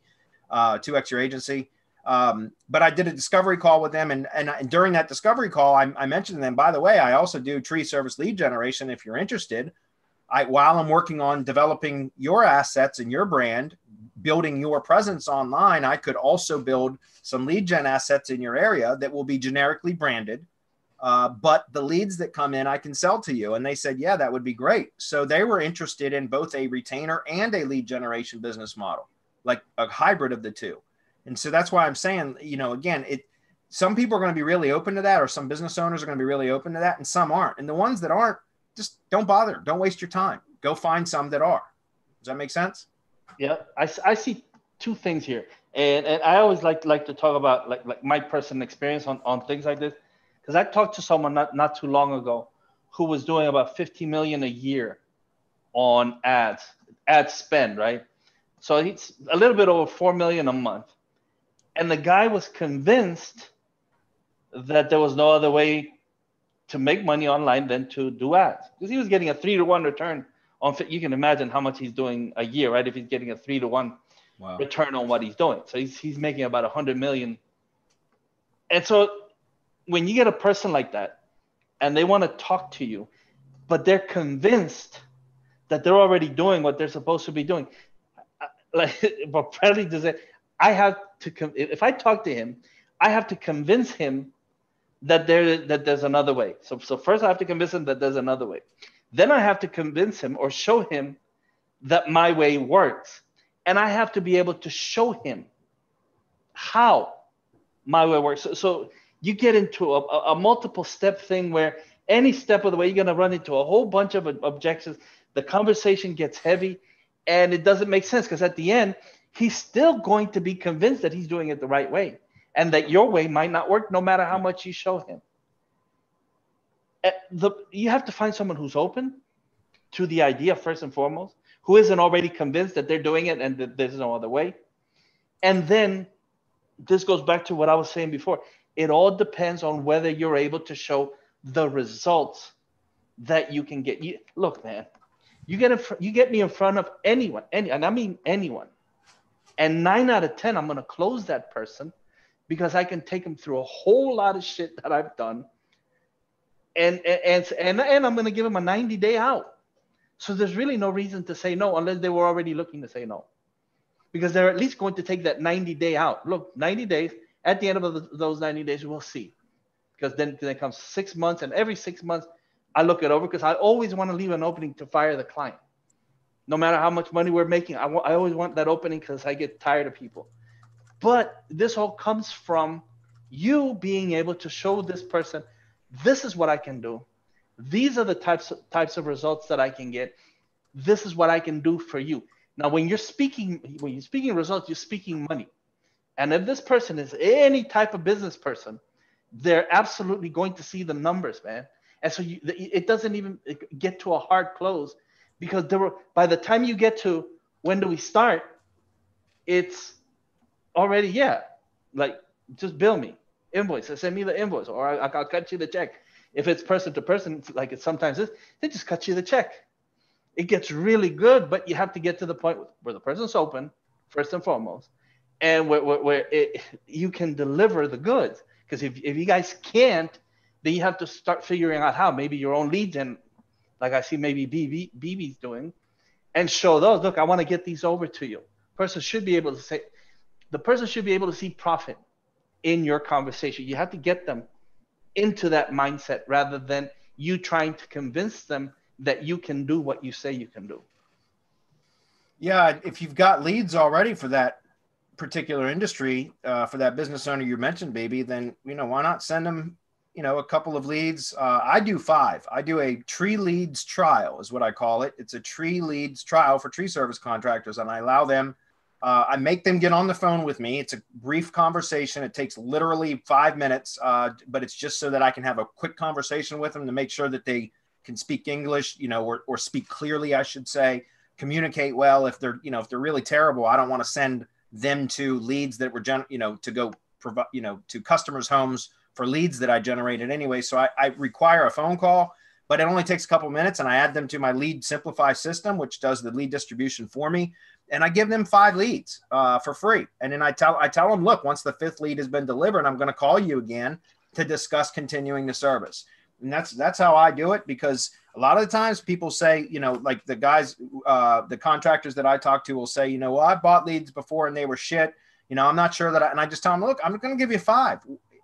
Speaker 3: uh, 2x your agency um, but i did a discovery call with them and and, and during that discovery call I, I mentioned to them by the way i also do tree service lead generation if you're interested I, while i'm working on developing your assets and your brand building your presence online, I could also build some lead gen assets in your area that will be generically branded. Uh, but the leads that come in, I can sell to you. And they said, yeah, that would be great. So they were interested in both a retainer and a lead generation business model, like a hybrid of the two. And so that's why I'm saying, you know, again, it, some people are going to be really open to that, or some business owners are going to be really open to that, and some aren't. And the ones that aren't, just don't bother. Don't waste your time. Go find some that are. Does that make sense?
Speaker 1: Yeah, I, I see two things here, and and I always like like to talk about like like my personal experience on on things like this, because I talked to someone not not too long ago, who was doing about 50 million a year, on ads, ad spend, right? So it's a little bit over four million a month, and the guy was convinced that there was no other way to make money online than to do ads, because he was getting a three to one return on you can imagine how much he's doing a year, right? If he's getting a three to one wow. return on what he's doing, so he's he's making about a hundred million. And so, when you get a person like that, and they want to talk to you, but they're convinced that they're already doing what they're supposed to be doing, like but Bradley does it. I have to if I talk to him, I have to convince him that there that there's another way. So so first I have to convince him that there's another way. Then I have to convince him or show him that my way works. And I have to be able to show him how my way works. So, so you get into a, a, multiple step thing where any step of the way you're going to run into a whole bunch of objections. The conversation gets heavy and it doesn't make sense because at the end, he's still going to be convinced that he's doing it the right way and that your way might not work no matter how much you show him. Eh, the, you have to find someone who's open to the idea first and foremost, who isn't already convinced that they're doing it and that there's no other way. And then this goes back to what I was saying before. It all depends on whether you're able to show the results that you can get. You, look, man, you get in, you get me in front of anyone, any, and I mean anyone, and nine out of ten, I'm gonna close that person because I can take them through a whole lot of shit that I've done, and and and and I'm gonna give them a 90 day out. So there's really no reason to say no unless they were already looking to say no because they're at least going to take that 90 day out. Look, 90 days. At the end of the, those 90 days, we'll see. Because then, then comes six months, and every six months, I look it over because I always want to leave an opening to fire the client. No matter how much money we're making, I, I always want that opening because I get tired of people. But this all comes from you being able to show this person, this is what I can do. These are the types of, types of results that I can get. This is what I can do for you. Now, when you're speaking, when you're speaking results, you're speaking money. And if this person is any type of business person, they're absolutely going to see the numbers, man. And so you, it doesn't even get to a hard close because there were, by the time you get to when do we start, it's already, yeah, like just bill me, invoice, send me the invoice, or I, will cut you the check. If it's person to person, like it sometimes is, they just cut you the check it gets really good, but you have to get to the point where the person's open, first and foremost, and where, where, where it, you can deliver the goods. Because if, if you guys can't, then you have to start figuring out how. Maybe your own leads, and like I see maybe BB, BB's doing, and show those. Look, I want to get these over to you. Person should be able to say, the person should be able to see profit in your conversation. You have to get them into that mindset rather than you trying to convince them that you can do what you say you can do.
Speaker 3: Yeah, if you've got leads already for that particular industry, uh, for that business owner you mentioned, BB, then you know why not send them, you know, a couple of leads. Uh, I do five. I do a tree leads trial, is what I call it. It's a tree leads trial for tree service contractors, and I allow them. Uh, I make them get on the phone with me. It's a brief conversation. It takes literally five minutes, uh, but it's just so that I can have a quick conversation with them to make sure that they can speak English, you know, or, or speak clearly, I should say, communicate well. If they're, you know, if they're really terrible, I don't want to send them to leads that were, gen- you know, to go provide, you know, to customers' homes for leads that I generated anyway. So I, I require a phone call, but it only takes a couple minutes and I add them to my lead simplify system, which does the lead distribution for me. And I give them five leads uh, for free. And then I tell, I tell them, look, once the fifth lead has been delivered, I'm going to call you again to discuss continuing the service and that's that's how I do it because a lot of the times people say, you know, like the guys, uh, the contractors that I talk to will say, you know, well, I bought leads before and they were shit. You know, I'm not sure that, I, and I just tell them, look, I'm going to give you five.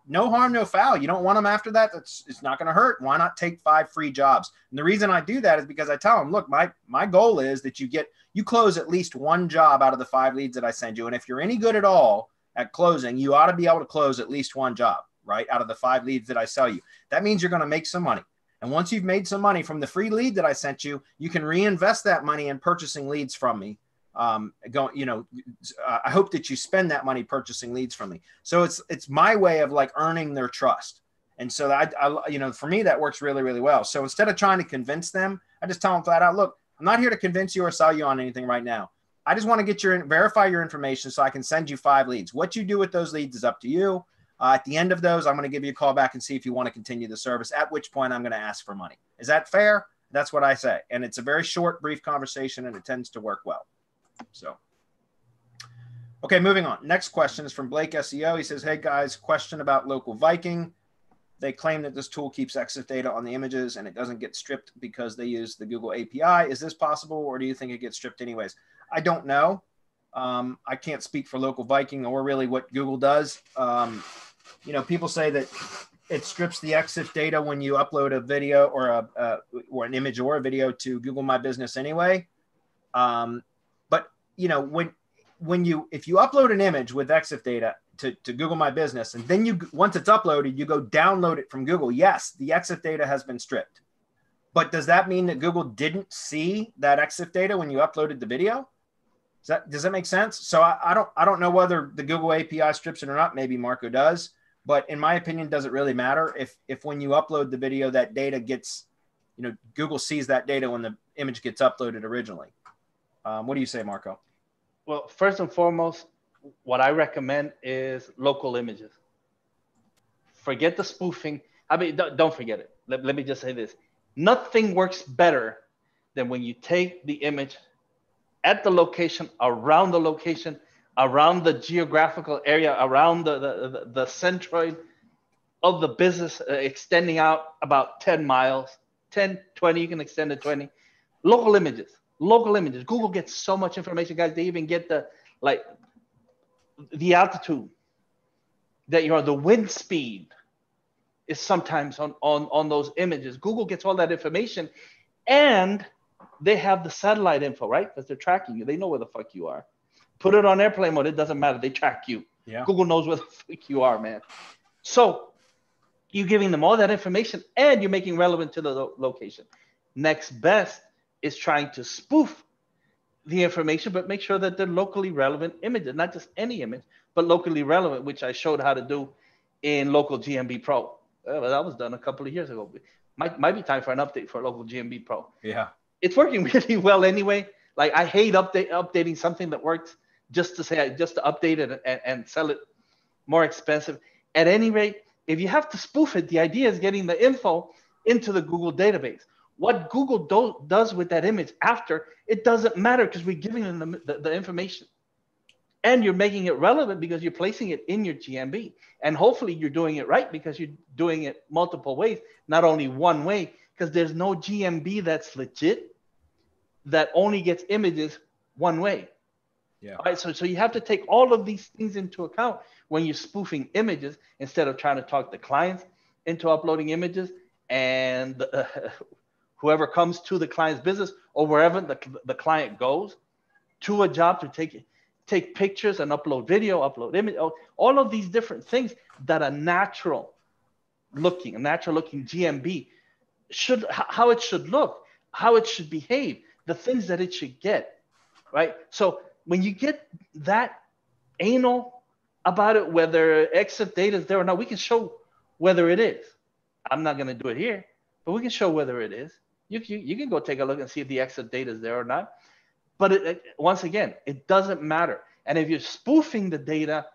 Speaker 3: No harm, no foul. You don't want them after that. That's it's not going to hurt. Why not take five free jobs? And the reason I do that is because I tell them, look, my my goal is that you get you close at least one job out of the five leads that I send you, and if you're any good at all at closing, you ought to be able to close at least one job right? Out of the five leads that I sell you. That means you're going to make some money. And once you've made some money from the free lead that I sent you, you can reinvest that money in purchasing leads from me. Um, going, you know, uh, I hope that you spend that money purchasing leads from me. So it's it's my way of like earning their trust. And so I, I, you know, for me that works really really well. So instead of trying to convince them, I just tell them flat out, look, I'm not here to convince you or sell you on anything right now. I just want to get your verify your information so I can send you five leads. What you do with those leads is up to you. Uh, at the end of those, I'm going to give you a call back and see if you want to continue the service, at which point I'm going to ask for money. Is that fair? That's what I say. And it's a very short, brief conversation, and it tends to work well. So, okay, moving on. Next question is from Blake SEO. He says, Hey guys, question about local Viking. They claim that this tool keeps EXIF data on the images and it doesn't get stripped because they use the Google API. Is this possible, or do you think it gets stripped anyways? I don't know. Um, I can't speak for local Viking or really what Google does. Um, you know, people say that it strips the EXIF data when you upload a video or a uh, or an image or a video to Google My Business anyway. Um, you know when when you if you upload an image with EXIF data to, to Google My Business and then you once it's uploaded you go download it from Google. Yes, the EXIF data has been stripped. But does that mean that Google didn't see that EXIF data when you uploaded the video? Does that does that make sense? So I, I don't I don't know whether the Google API strips it or not. Maybe Marco does, but in my opinion, does it really matter if if when you upload the video that data gets, you know, Google sees that data when the image gets uploaded originally. Um, what do you say, Marco?
Speaker 1: Well, first and foremost, what I recommend is local images. Forget the spoofing. I mean, don't, forget it. Let, let me just say this: nothing works better than when you take the image at the location, around the location, around the geographical area, around the, the, the, centroid of the business, uh, extending out about 10 miles, 10, 20, you can extend to 20. Local images, local images. Google gets so much information, guys. They even get the, like, the altitude that you know, the wind speed is sometimes on, on, on those images. Google gets all that information and they have the satellite info, right? Because they're tracking you. They know where the fuck you are. Put it on airplane mode. It doesn't matter. They track you.
Speaker 3: Yeah.
Speaker 1: Google knows where the fuck you are, man. So you're giving them all that information and you're making relevant to the lo- location. Next best is trying to spoof the information, but make sure that they're locally relevant images, not just any image, but locally relevant, which I showed how to do in local GMB Pro. Uh, that was done a couple of years ago. Might, might be time for an update for local GMB Pro.
Speaker 3: Yeah
Speaker 1: it's working really well anyway. Like I hate update updating something that works just to say just to update it and, and sell it more expensive. At any rate, if you have to spoof it, the idea is getting the info into the Google database. What Google do, does with that image after, it doesn't matter because we're giving them the, the, the, information. And you're making it relevant because you're placing it in your GMB. And hopefully you're doing it right because you're doing it multiple ways, not only one way, because there's no GMB that's legit that only gets images one way.
Speaker 3: Yeah.
Speaker 1: All right. So, so you have to take all of these things into account when you're spoofing images instead of trying to talk the clients into uploading images and uh, whoever comes to the client's business or wherever the, the client goes to a job to take take pictures and upload video, upload image, all of these different things that are natural looking, a natural looking GMB should how it should look, how it should behave the things that it should get, right? So when you get that anal about it, whether EXIF data is there or not, we can show whether it is. I'm not going to do it here, but we can show whether it is. You, you, you can go take a look and see if the EXIF data is there or not. But it, it, once again, it doesn't matter. And if you're spoofing the data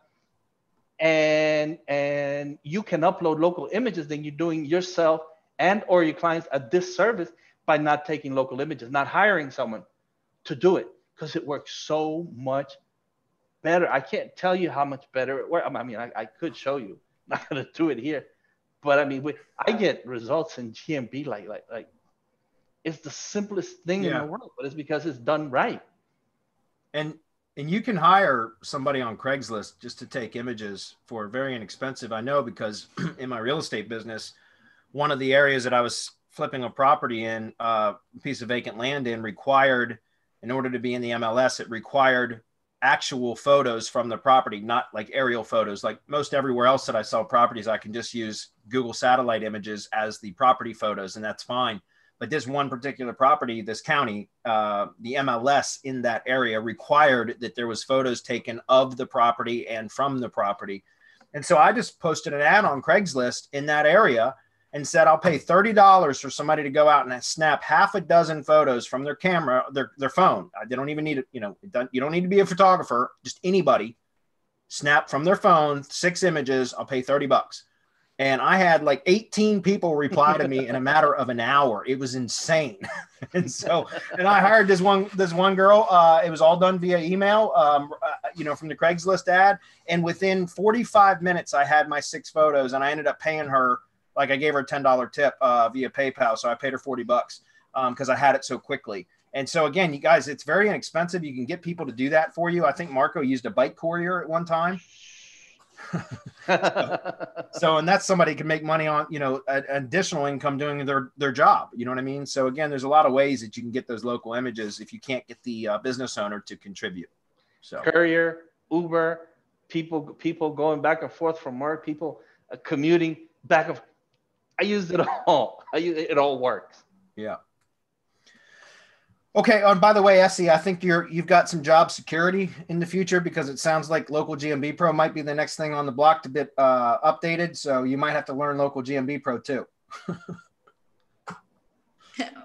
Speaker 1: and and you can upload local images, then you're doing yourself and or your clients a disservice by not taking local images, not hiring someone to do it because it works so much better. I can't tell you how much better it works. I mean, I, I could show you. not gonna do it here, but I mean, we, I get results in GMB like like like it's the simplest thing yeah. in the world, but it's because it's done right.
Speaker 3: And and you can hire somebody on Craigslist just to take images for very inexpensive. I know because in my real estate business, one of the areas that I was flipping a property in a uh, piece of vacant land in required in order to be in the MLS it required actual photos from the property not like aerial photos like most everywhere else that I sell properties I can just use Google satellite images as the property photos and that's fine but this one particular property this county uh, the MLS in that area required that there was photos taken of the property and from the property and so I just posted an ad on Craigslist in that area and said, I'll pay $30 for somebody to go out and snap half a dozen photos from their camera, their, their phone. Uh, they don't even need it. You know, you don't need to be a photographer, just anybody snap from their phone, six images. I'll pay 30 bucks. And I had like 18 people reply to me in a matter of an hour. It was insane. and so, and I hired this one, this one girl. Uh, it was all done via email, um, uh, you know, from the Craigslist ad. And within 45 minutes, I had my six photos and I ended up paying her like I gave her a ten dollar tip uh, via PayPal, so I paid her forty bucks because um, I had it so quickly. And so again, you guys, it's very inexpensive. You can get people to do that for you. I think Marco used a bike courier at one time. So, so, and that's somebody can make money on, you know, additional income doing their their job. You know what I mean? So again, there's a lot of ways that you can get those local images if you can't get the uh, business owner to contribute. So
Speaker 1: courier, Uber, people people going back and forth from work, people uh, commuting back and. I use it all. I it all works.
Speaker 3: Yeah. Okay. Oh, and by the way, Essie, I think you're you've got some job security in the future because it sounds like local GMB Pro might be the next thing on the block to get uh, updated. So you might have to learn local GMB Pro too.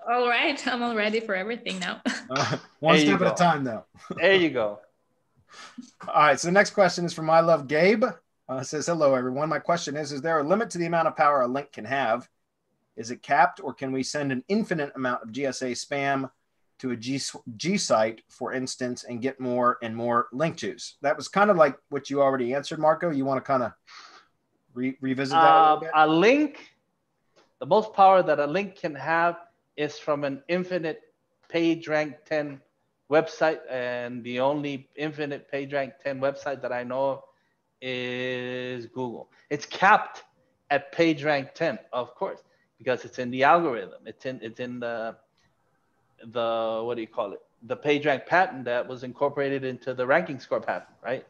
Speaker 2: all right, I'm all ready for everything now.
Speaker 3: uh, one there step at a time, though.
Speaker 1: there you go.
Speaker 3: All right. So the next question is from I love Gabe. Uh, says hello everyone. My question is: Is there a limit to the amount of power a link can have? Is it capped, or can we send an infinite amount of GSA spam? To a G, G site, for instance, and get more and more link juice? That was kind of like what you already answered, Marco. You want to kind of re- revisit that?
Speaker 1: Uh, a, a link, the most power that a link can have is from an infinite page rank 10 website. And the only infinite page rank 10 website that I know of is Google. It's capped at page rank 10, of course, because it's in the algorithm. It's in it's in the the what do you call it? The PageRank patent that was incorporated into the ranking score patent, right?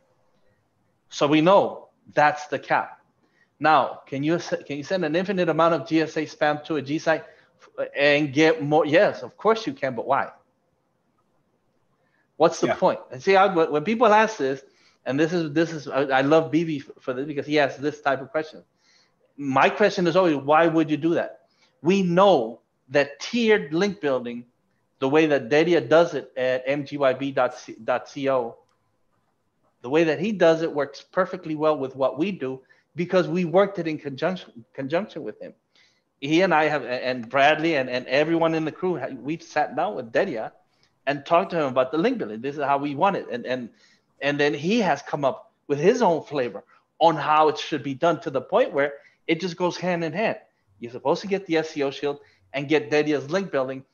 Speaker 1: So we know that's the cap. Now, can you can you send an infinite amount of GSA spam to a G site and get more? Yes, of course you can, but why? What's the yeah. point? And see, I, when people ask this, and this is this is I, I love BB for this because he asks this type of question. My question is always, why would you do that? We know that tiered link building the way that Dedia does it at mgyb.co, the way that he does it works perfectly well with what we do because we worked it in conjunction conjunction with him. He and I have, and Bradley and, and everyone in the crew, we've sat down with Dedia and talked to him about the link building. This is how we want it, and and and then he has come up with his own flavor on how it should be done to the point where it just goes hand in hand. You're supposed to get the SEO shield and get Dedia's link building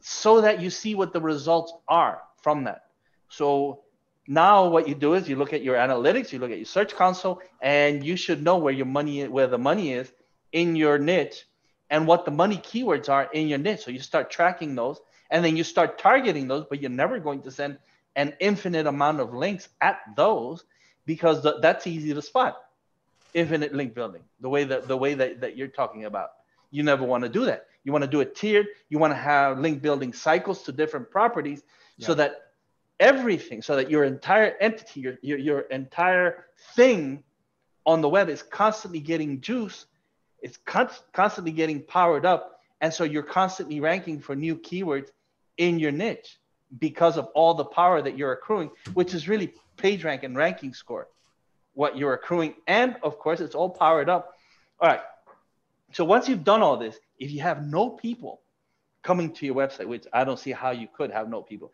Speaker 1: so that you see what the results are from that. So now what you do is you look at your analytics, you look at your search console, and you should know where your money where the money is in your niche and what the money keywords are in your niche. So you start tracking those and then you start targeting those, but you're never going to send an infinite amount of links at those because th- that's easy to spot. Infinite link building, the way that the way that, that you're talking about. You never want to do that. You want to do it tiered. You want to have link building cycles to different properties yeah. so that everything, so that your entire entity, your, your, your entire thing on the web is constantly getting juice. It's con- constantly getting powered up. And so you're constantly ranking for new keywords in your niche because of all the power that you're accruing, which is really PageRank and ranking score, what you're accruing. And of course, it's all powered up. All right. So once you've done all this, if you have no people coming to your website, which I don't see how you could have no people,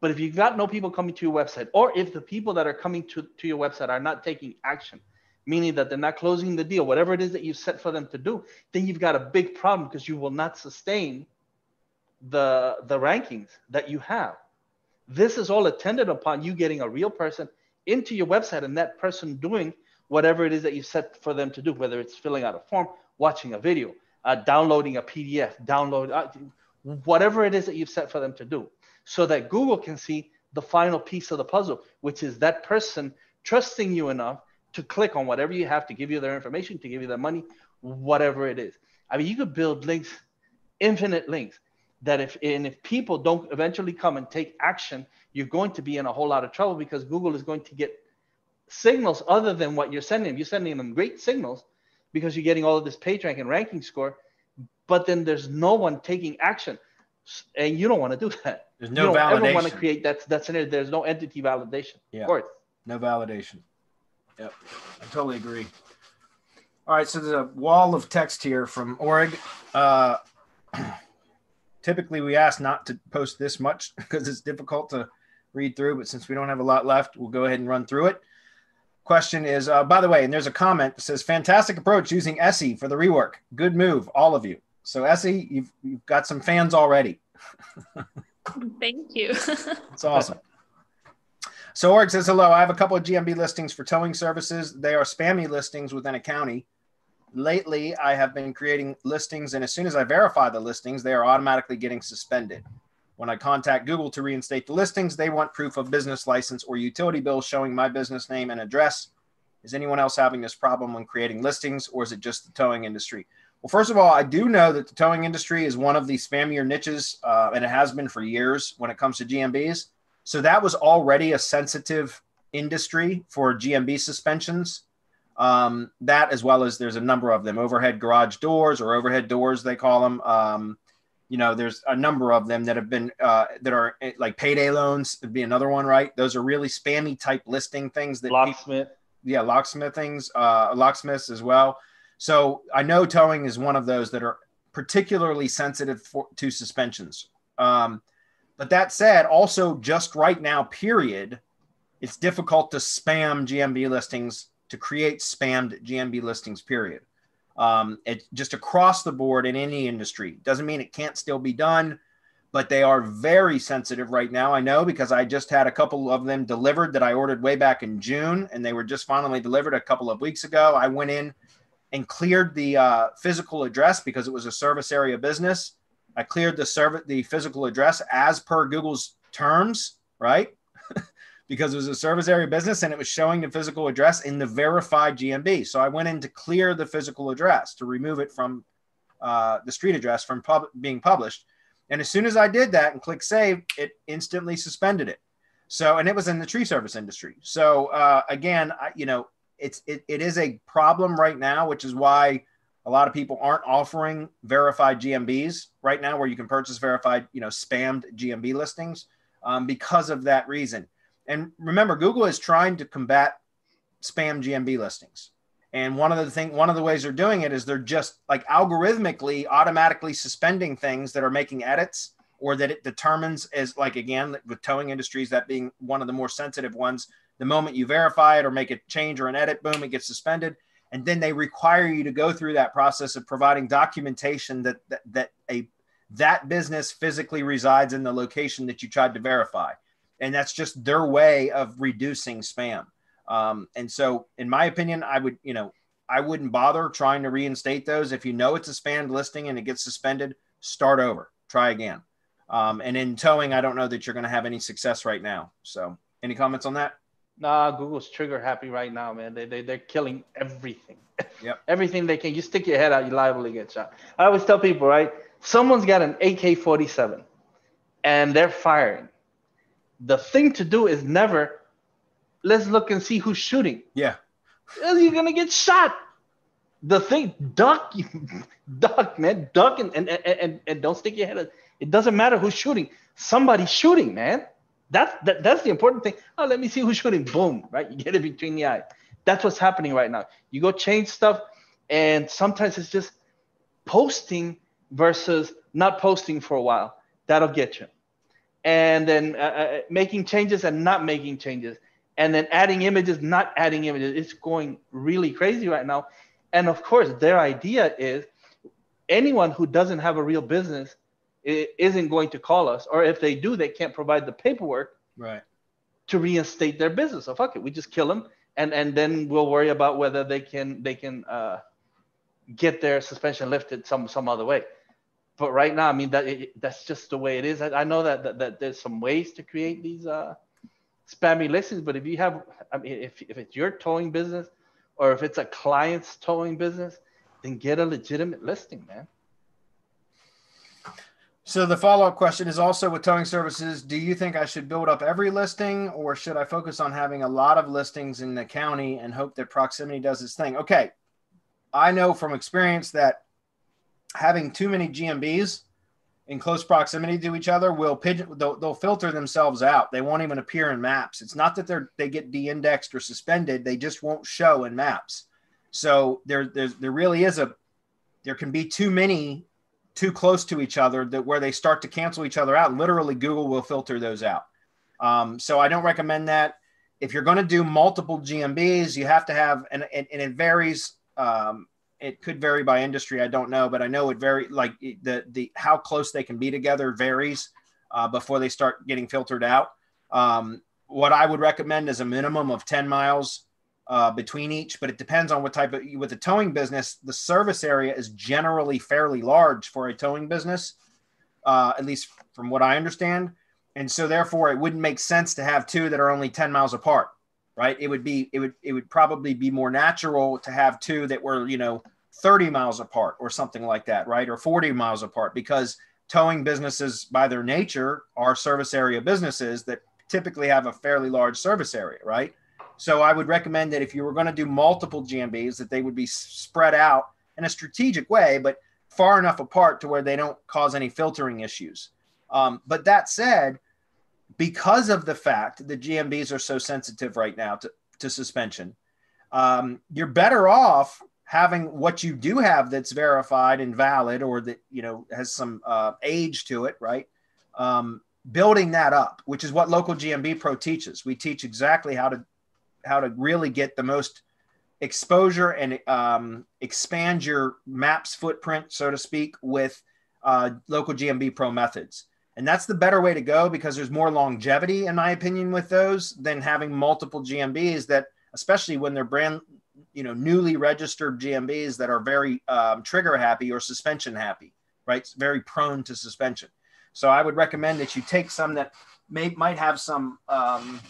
Speaker 1: but if you've got no people coming to your website, or if the people that are coming to, to your website are not taking action, meaning that they're not closing the deal, whatever it is that you set for them to do, then you've got a big problem because you will not sustain the, the rankings that you have. This is all attendant upon you getting a real person into your website and that person doing whatever it is that you set for them to do, whether it's filling out a form, watching a video, uh, downloading a PDF, download uh, whatever it is that you've set for them to do, so that Google can see the final piece of the puzzle, which is that person trusting you enough to click on whatever you have to give you their information, to give you their money, whatever it is. I mean, you could build links, infinite links, that if and if people don't eventually come and take action, you're going to be in a whole lot of trouble because Google is going to get signals other than what you're sending them. You're sending them great signals, because you're getting all of this page rank and ranking score, but then there's no one taking action, and you don't want to do that.
Speaker 3: There's no validation. you don't validation.
Speaker 1: ever want to create that. That's in it. There's no entity validation.
Speaker 3: Yeah. Of course. No validation. Yep. I totally agree. All right. So there's a wall of text here from Orig. Uh, typically, we ask not to post this much because it's difficult to read through, but since we don't have a lot left, we'll go ahead and run through it question is uh, by the way, and there's a comment that says, fantastic approach using Essie for the rework. Good move, all of you. So, Essie, you've, you've got some fans already.
Speaker 2: Thank you.
Speaker 3: It's awesome. So Org says hello. I have a couple of GMB listings for towing services. They are spammy listings within a county. Lately, I have been creating listings, and as soon as I verify the listings, they are automatically getting suspended. When I contact Google to reinstate the listings, they want proof of business license or utility bill showing my business name and address. Is anyone else having this problem when creating listings, or is it just the towing industry? Well, first of all, I do know that the towing industry is one of the spammier niches, uh, and it has been for years when it comes to GMBs. So that was already a sensitive industry for GMB suspensions. Um, that as well as there's a number of them overhead garage doors or overhead doors they call them. Um, you know, there's a number of them that have been uh, that are eh, like payday loans would be another one, right? Those are really spammy type listing things that
Speaker 1: locksmith.
Speaker 3: People, yeah, locksmith things, uh, locksmiths as well. So I know towing is one of those that are particularly sensitive for, to suspensions. Um, but that said, also just right now, period, it's difficult to spam GMB listings to create spammed GMB listings. Period. Um, it just across the board in any industry doesn't mean it can't still be done, but they are very sensitive right now. I know because I just had a couple of them delivered that I ordered way back in June, and they were just finally delivered a couple of weeks ago. I went in and cleared the uh, physical address because it was a service area business. I cleared the service the physical address as per Google's terms, right? Because it was a service area business and it was showing the physical address in the verified GMB. So I went in to clear the physical address to remove it from uh, the street address from pub- being published. And as soon as I did that and click save, it instantly suspended it. So, and it was in the tree service industry. So uh, again, I, you know, it's it, it is a problem right now, which is why a lot of people aren't offering verified GMBs right now, where you can purchase verified, you know, spammed GMB listings um, because of that reason. And remember, Google is trying to combat spam GMB listings. And one of the thing, one of the ways they're doing it is they're just like algorithmically, automatically suspending things that are making edits or that it determines as like again with towing industries that being one of the more sensitive ones. The moment you verify it or make a change or an edit, boom, it gets suspended. And then they require you to go through that process of providing documentation that that, that a that business physically resides in the location that you tried to verify and that's just their way of reducing spam. Um, and so, in my opinion, I would, you know, I wouldn't bother trying to reinstate those. If you know it's a spam listing and it gets suspended, start over, try again. Um, and in towing, I don't know that you're going to have any success right now. So, any comments on that?
Speaker 1: Nah, Google's trigger happy right now, man. They, they, they're killing everything.
Speaker 3: Yep.
Speaker 1: everything they can. You stick your head out, you're liable to get shot. I always tell people, right? Someone's got an AK 47 and they're firing the thing to do is never let's look and see who's shooting.
Speaker 3: Yeah.
Speaker 1: You're gonna get shot. The thing, duck, duck, man, duck, and and, and and don't stick your head. It doesn't matter who's shooting. Somebody's shooting, man. That's that, that's the important thing. Oh, let me see who's shooting. Boom, right? You get it between the eyes. That's what's happening right now. You go change stuff, and sometimes it's just posting versus not posting for a while. That'll get you and then uh, uh, making changes and not making changes and then adding images not adding images. It's going really crazy right now. And of course their idea is anyone who doesn't have a real business isn't going to call us or if they do they can't provide the paperwork
Speaker 3: right.
Speaker 1: to reinstate their business. So fuck it we just kill them and and then we'll worry about whether they can they can uh, get their suspension lifted some some other way but right now, I mean that it, that's just the way it is. I, I know that, that, that there's some ways to create these uh, spammy listings, but if you have, I mean, if if it's your towing business, or if it's a client's towing business, then get a legitimate listing, man.
Speaker 3: So the follow-up question is also with towing services, do you think I should build up every listing or should I focus on having a lot of listings in the county and hope that proximity does its thing? Okay. I know from experience that having too many GMBs in close proximity to each other will pigeon they'll, they'll, filter themselves out. They won't even appear in maps. It's not that they're they get de-indexed or suspended. They just won't show in maps. So there there's, there really is a there can be too many too close to each other that where they start to cancel each other out. Literally, Google will filter those out. Um, so I don't recommend that. If you're going to do multiple GMBs, you have to have and, and, and it varies um, it could vary by industry. I don't know, but I know it very like the the how close they can be together varies uh, before they start getting filtered out. Um, what I would recommend is a minimum of 10 miles uh, between each, but it depends on what type of with the towing business. The service area is generally fairly large for a towing business, uh, at least from what I understand. And so, therefore, it wouldn't make sense to have two that are only 10 miles apart, right? It would be, it would, it would probably be more natural to have two that were, you know, 30 miles apart or something like that, right? Or 40 miles apart, because towing businesses, by their nature, are service area businesses that typically have a fairly large service area, right? So I would recommend that if you were going to do multiple GMBs, that they would be spread out in a strategic way, but far enough apart to where they don't cause any filtering issues. Um, but that said, because of the fact that GMBs are so sensitive right now to, to suspension, um, you're better off having what you do have that's verified and valid or that you know has some uh, age to it, right? Um, building that up, which is what local GMB Pro teaches. We teach exactly how to how to really get the most exposure and um, expand your maps footprint, so to speak, with uh, local GMB Pro methods. And that's the better way to go because there's more longevity, in my opinion, with those than having multiple GMBs that, especially when they're brand, you know, newly registered GMBs that are very um, trigger happy or suspension happy, right? very prone to suspension. So I would recommend that you take some that may might have some um,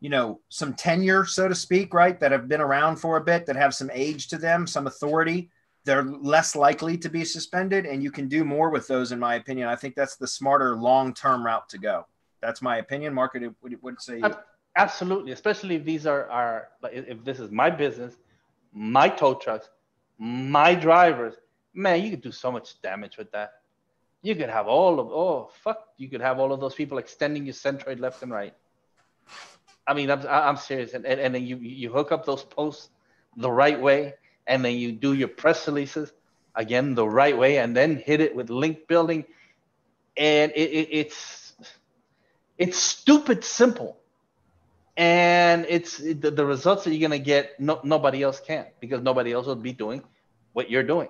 Speaker 3: you know, some tenure, so to speak, right? That have been around for a bit, that have some age to them, some authority. They're less likely to be suspended, and you can do more with those, in my opinion. I think that's the smarter long-term route to go. That's my opinion. Mark, what would say?
Speaker 1: Absolutely, especially if these are are if this is my business, my tow trucks, my drivers. Man, you could do so much damage with that. You could have all of oh fuck, you could have all of those people extending your centroid left and right I mean, I'm, I'm serious. And, and, and then you, you hook up those posts the right way, and then you do your press releases again the right way, and then hit it with link building. And it, it, it's it's stupid simple, and it's the, the results that you're gonna get. No, nobody else can because nobody else will be doing what you're doing.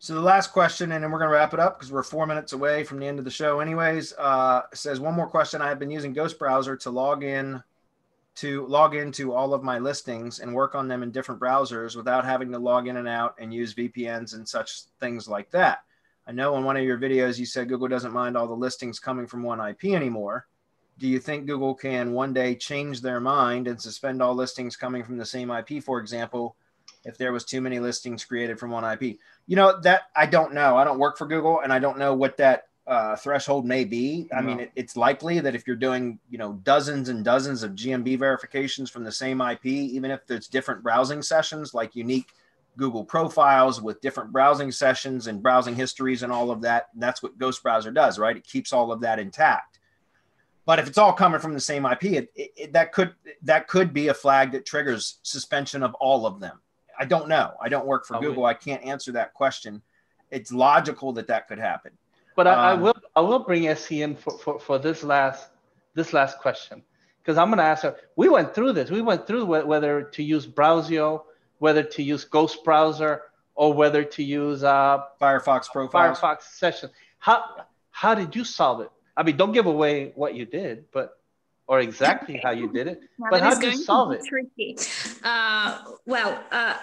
Speaker 3: So the last question, and then we're going to wrap it up because we're four minutes away from the end of the show. Anyways, uh, says one more question. I have been using Ghost Browser to log in to log into all of my listings and work on them in different browsers without having to log in and out and use VPNs and such things like that. I know in one of your videos you said Google doesn't mind all the listings coming from one IP anymore. Do you think Google can one day change their mind and suspend all listings coming from the same IP, for example, if there was too many listings created from one IP. You know that I don't know. I don't work for Google, and I don't know what that uh, threshold may be. I mean, it, it's likely that if you're doing you know dozens and dozens of GMB verifications from the same IP, even if there's different browsing sessions, like unique Google profiles with different browsing sessions and browsing histories and all of that, that's what Ghost Browser does, right? It keeps all of that intact. But if it's all coming from the same IP, it, it, that could that could be a flag that triggers suspension of all of them. I don't know. I don't work for oh, Google. I can't answer that question. It's logical that that could happen.
Speaker 1: But I, um, I will I will bring Essie in for, for, for this last this last question because I'm going to ask her. We went through this. We went through whether to use Browsio, whether to use Ghost Browser, or whether to use uh,
Speaker 3: Firefox Profiles.
Speaker 1: Firefox Session. How how did you solve it? I mean, don't give away what you did, but or exactly how you did it, but how did you solve it?
Speaker 2: Tricky. Uh, well, uh,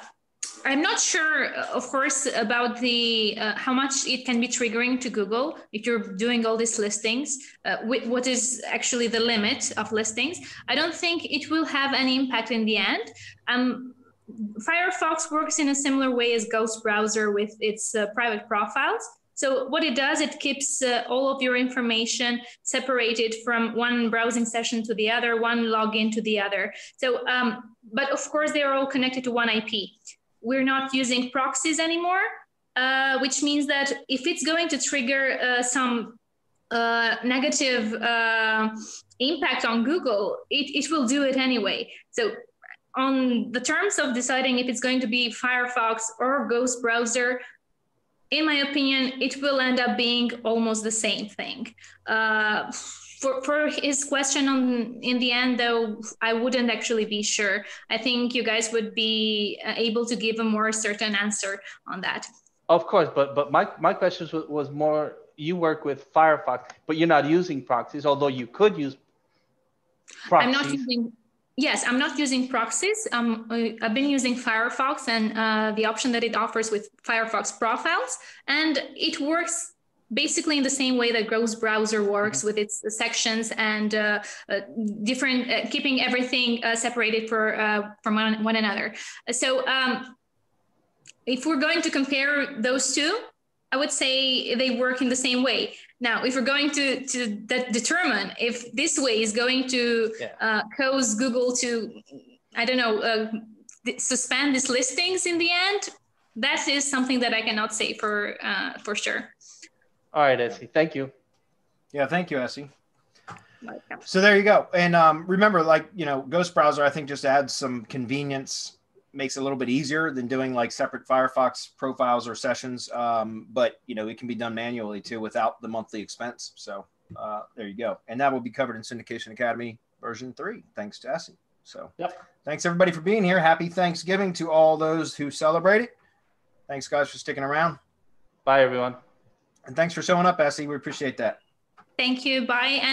Speaker 2: I'm not sure, of course, about the uh, how much it can be triggering to Google if you're doing all these listings. Uh, what is actually the limit of listings? I don't think it will have any impact in the end. Um, Firefox works in a similar way as Ghost Browser with its uh, private profiles. So what it does, it keeps uh, all of your information separated from one browsing session to the other, one login to the other. So, um, but of course, they are all connected to one IP. We're not using proxies anymore, uh, which means that if it's going to trigger uh, some uh, negative uh, impact on Google, it, it will do it anyway. So on the terms of deciding if it's going to be Firefox or Ghost browser, in my opinion, it will end up being almost the same thing. For, for his question on in the end though i wouldn't actually be sure i think you guys would be uh, able to give a more certain answer on that
Speaker 1: of course but but my, my question was, was more you work with Firefox, but you're not using proxies, although you could use
Speaker 2: proxies. I'm not using. Yes, I'm not using proxies. Um, I've been using Firefox and uh, the option that it offers with Firefox profiles, and it works basically in the same way that Ghost browser works mm-hmm. with its sections and uh, uh, different, uh, keeping everything uh, separated for, uh, from one, one, another. So um, if we're going to compare those two, I would say they work in the same way. Now, if we're going to, to de- determine if this way is going to yeah. uh, cause Google to, I don't know, uh, suspend these listings in the end, that is something that I cannot say for uh, for sure.
Speaker 1: All right, Essie. Thank you.
Speaker 3: Yeah, thank you, Essie. So there you go. And um, remember, like, you know, Ghost Browser, I think just adds some convenience makes it a little bit easier than doing like separate Firefox profiles or sessions. Um, but you know, it can be done manually too without the monthly expense. So uh, there you go. And that will be covered in Syndication Academy version three, thanks to Essie. So
Speaker 1: yep.
Speaker 3: thanks everybody for being here. Happy Thanksgiving to all those who celebrate it. Thanks guys for sticking around.
Speaker 1: Bye everyone.
Speaker 3: And thanks for showing up, Essie. We appreciate that.
Speaker 2: Thank you. Bye.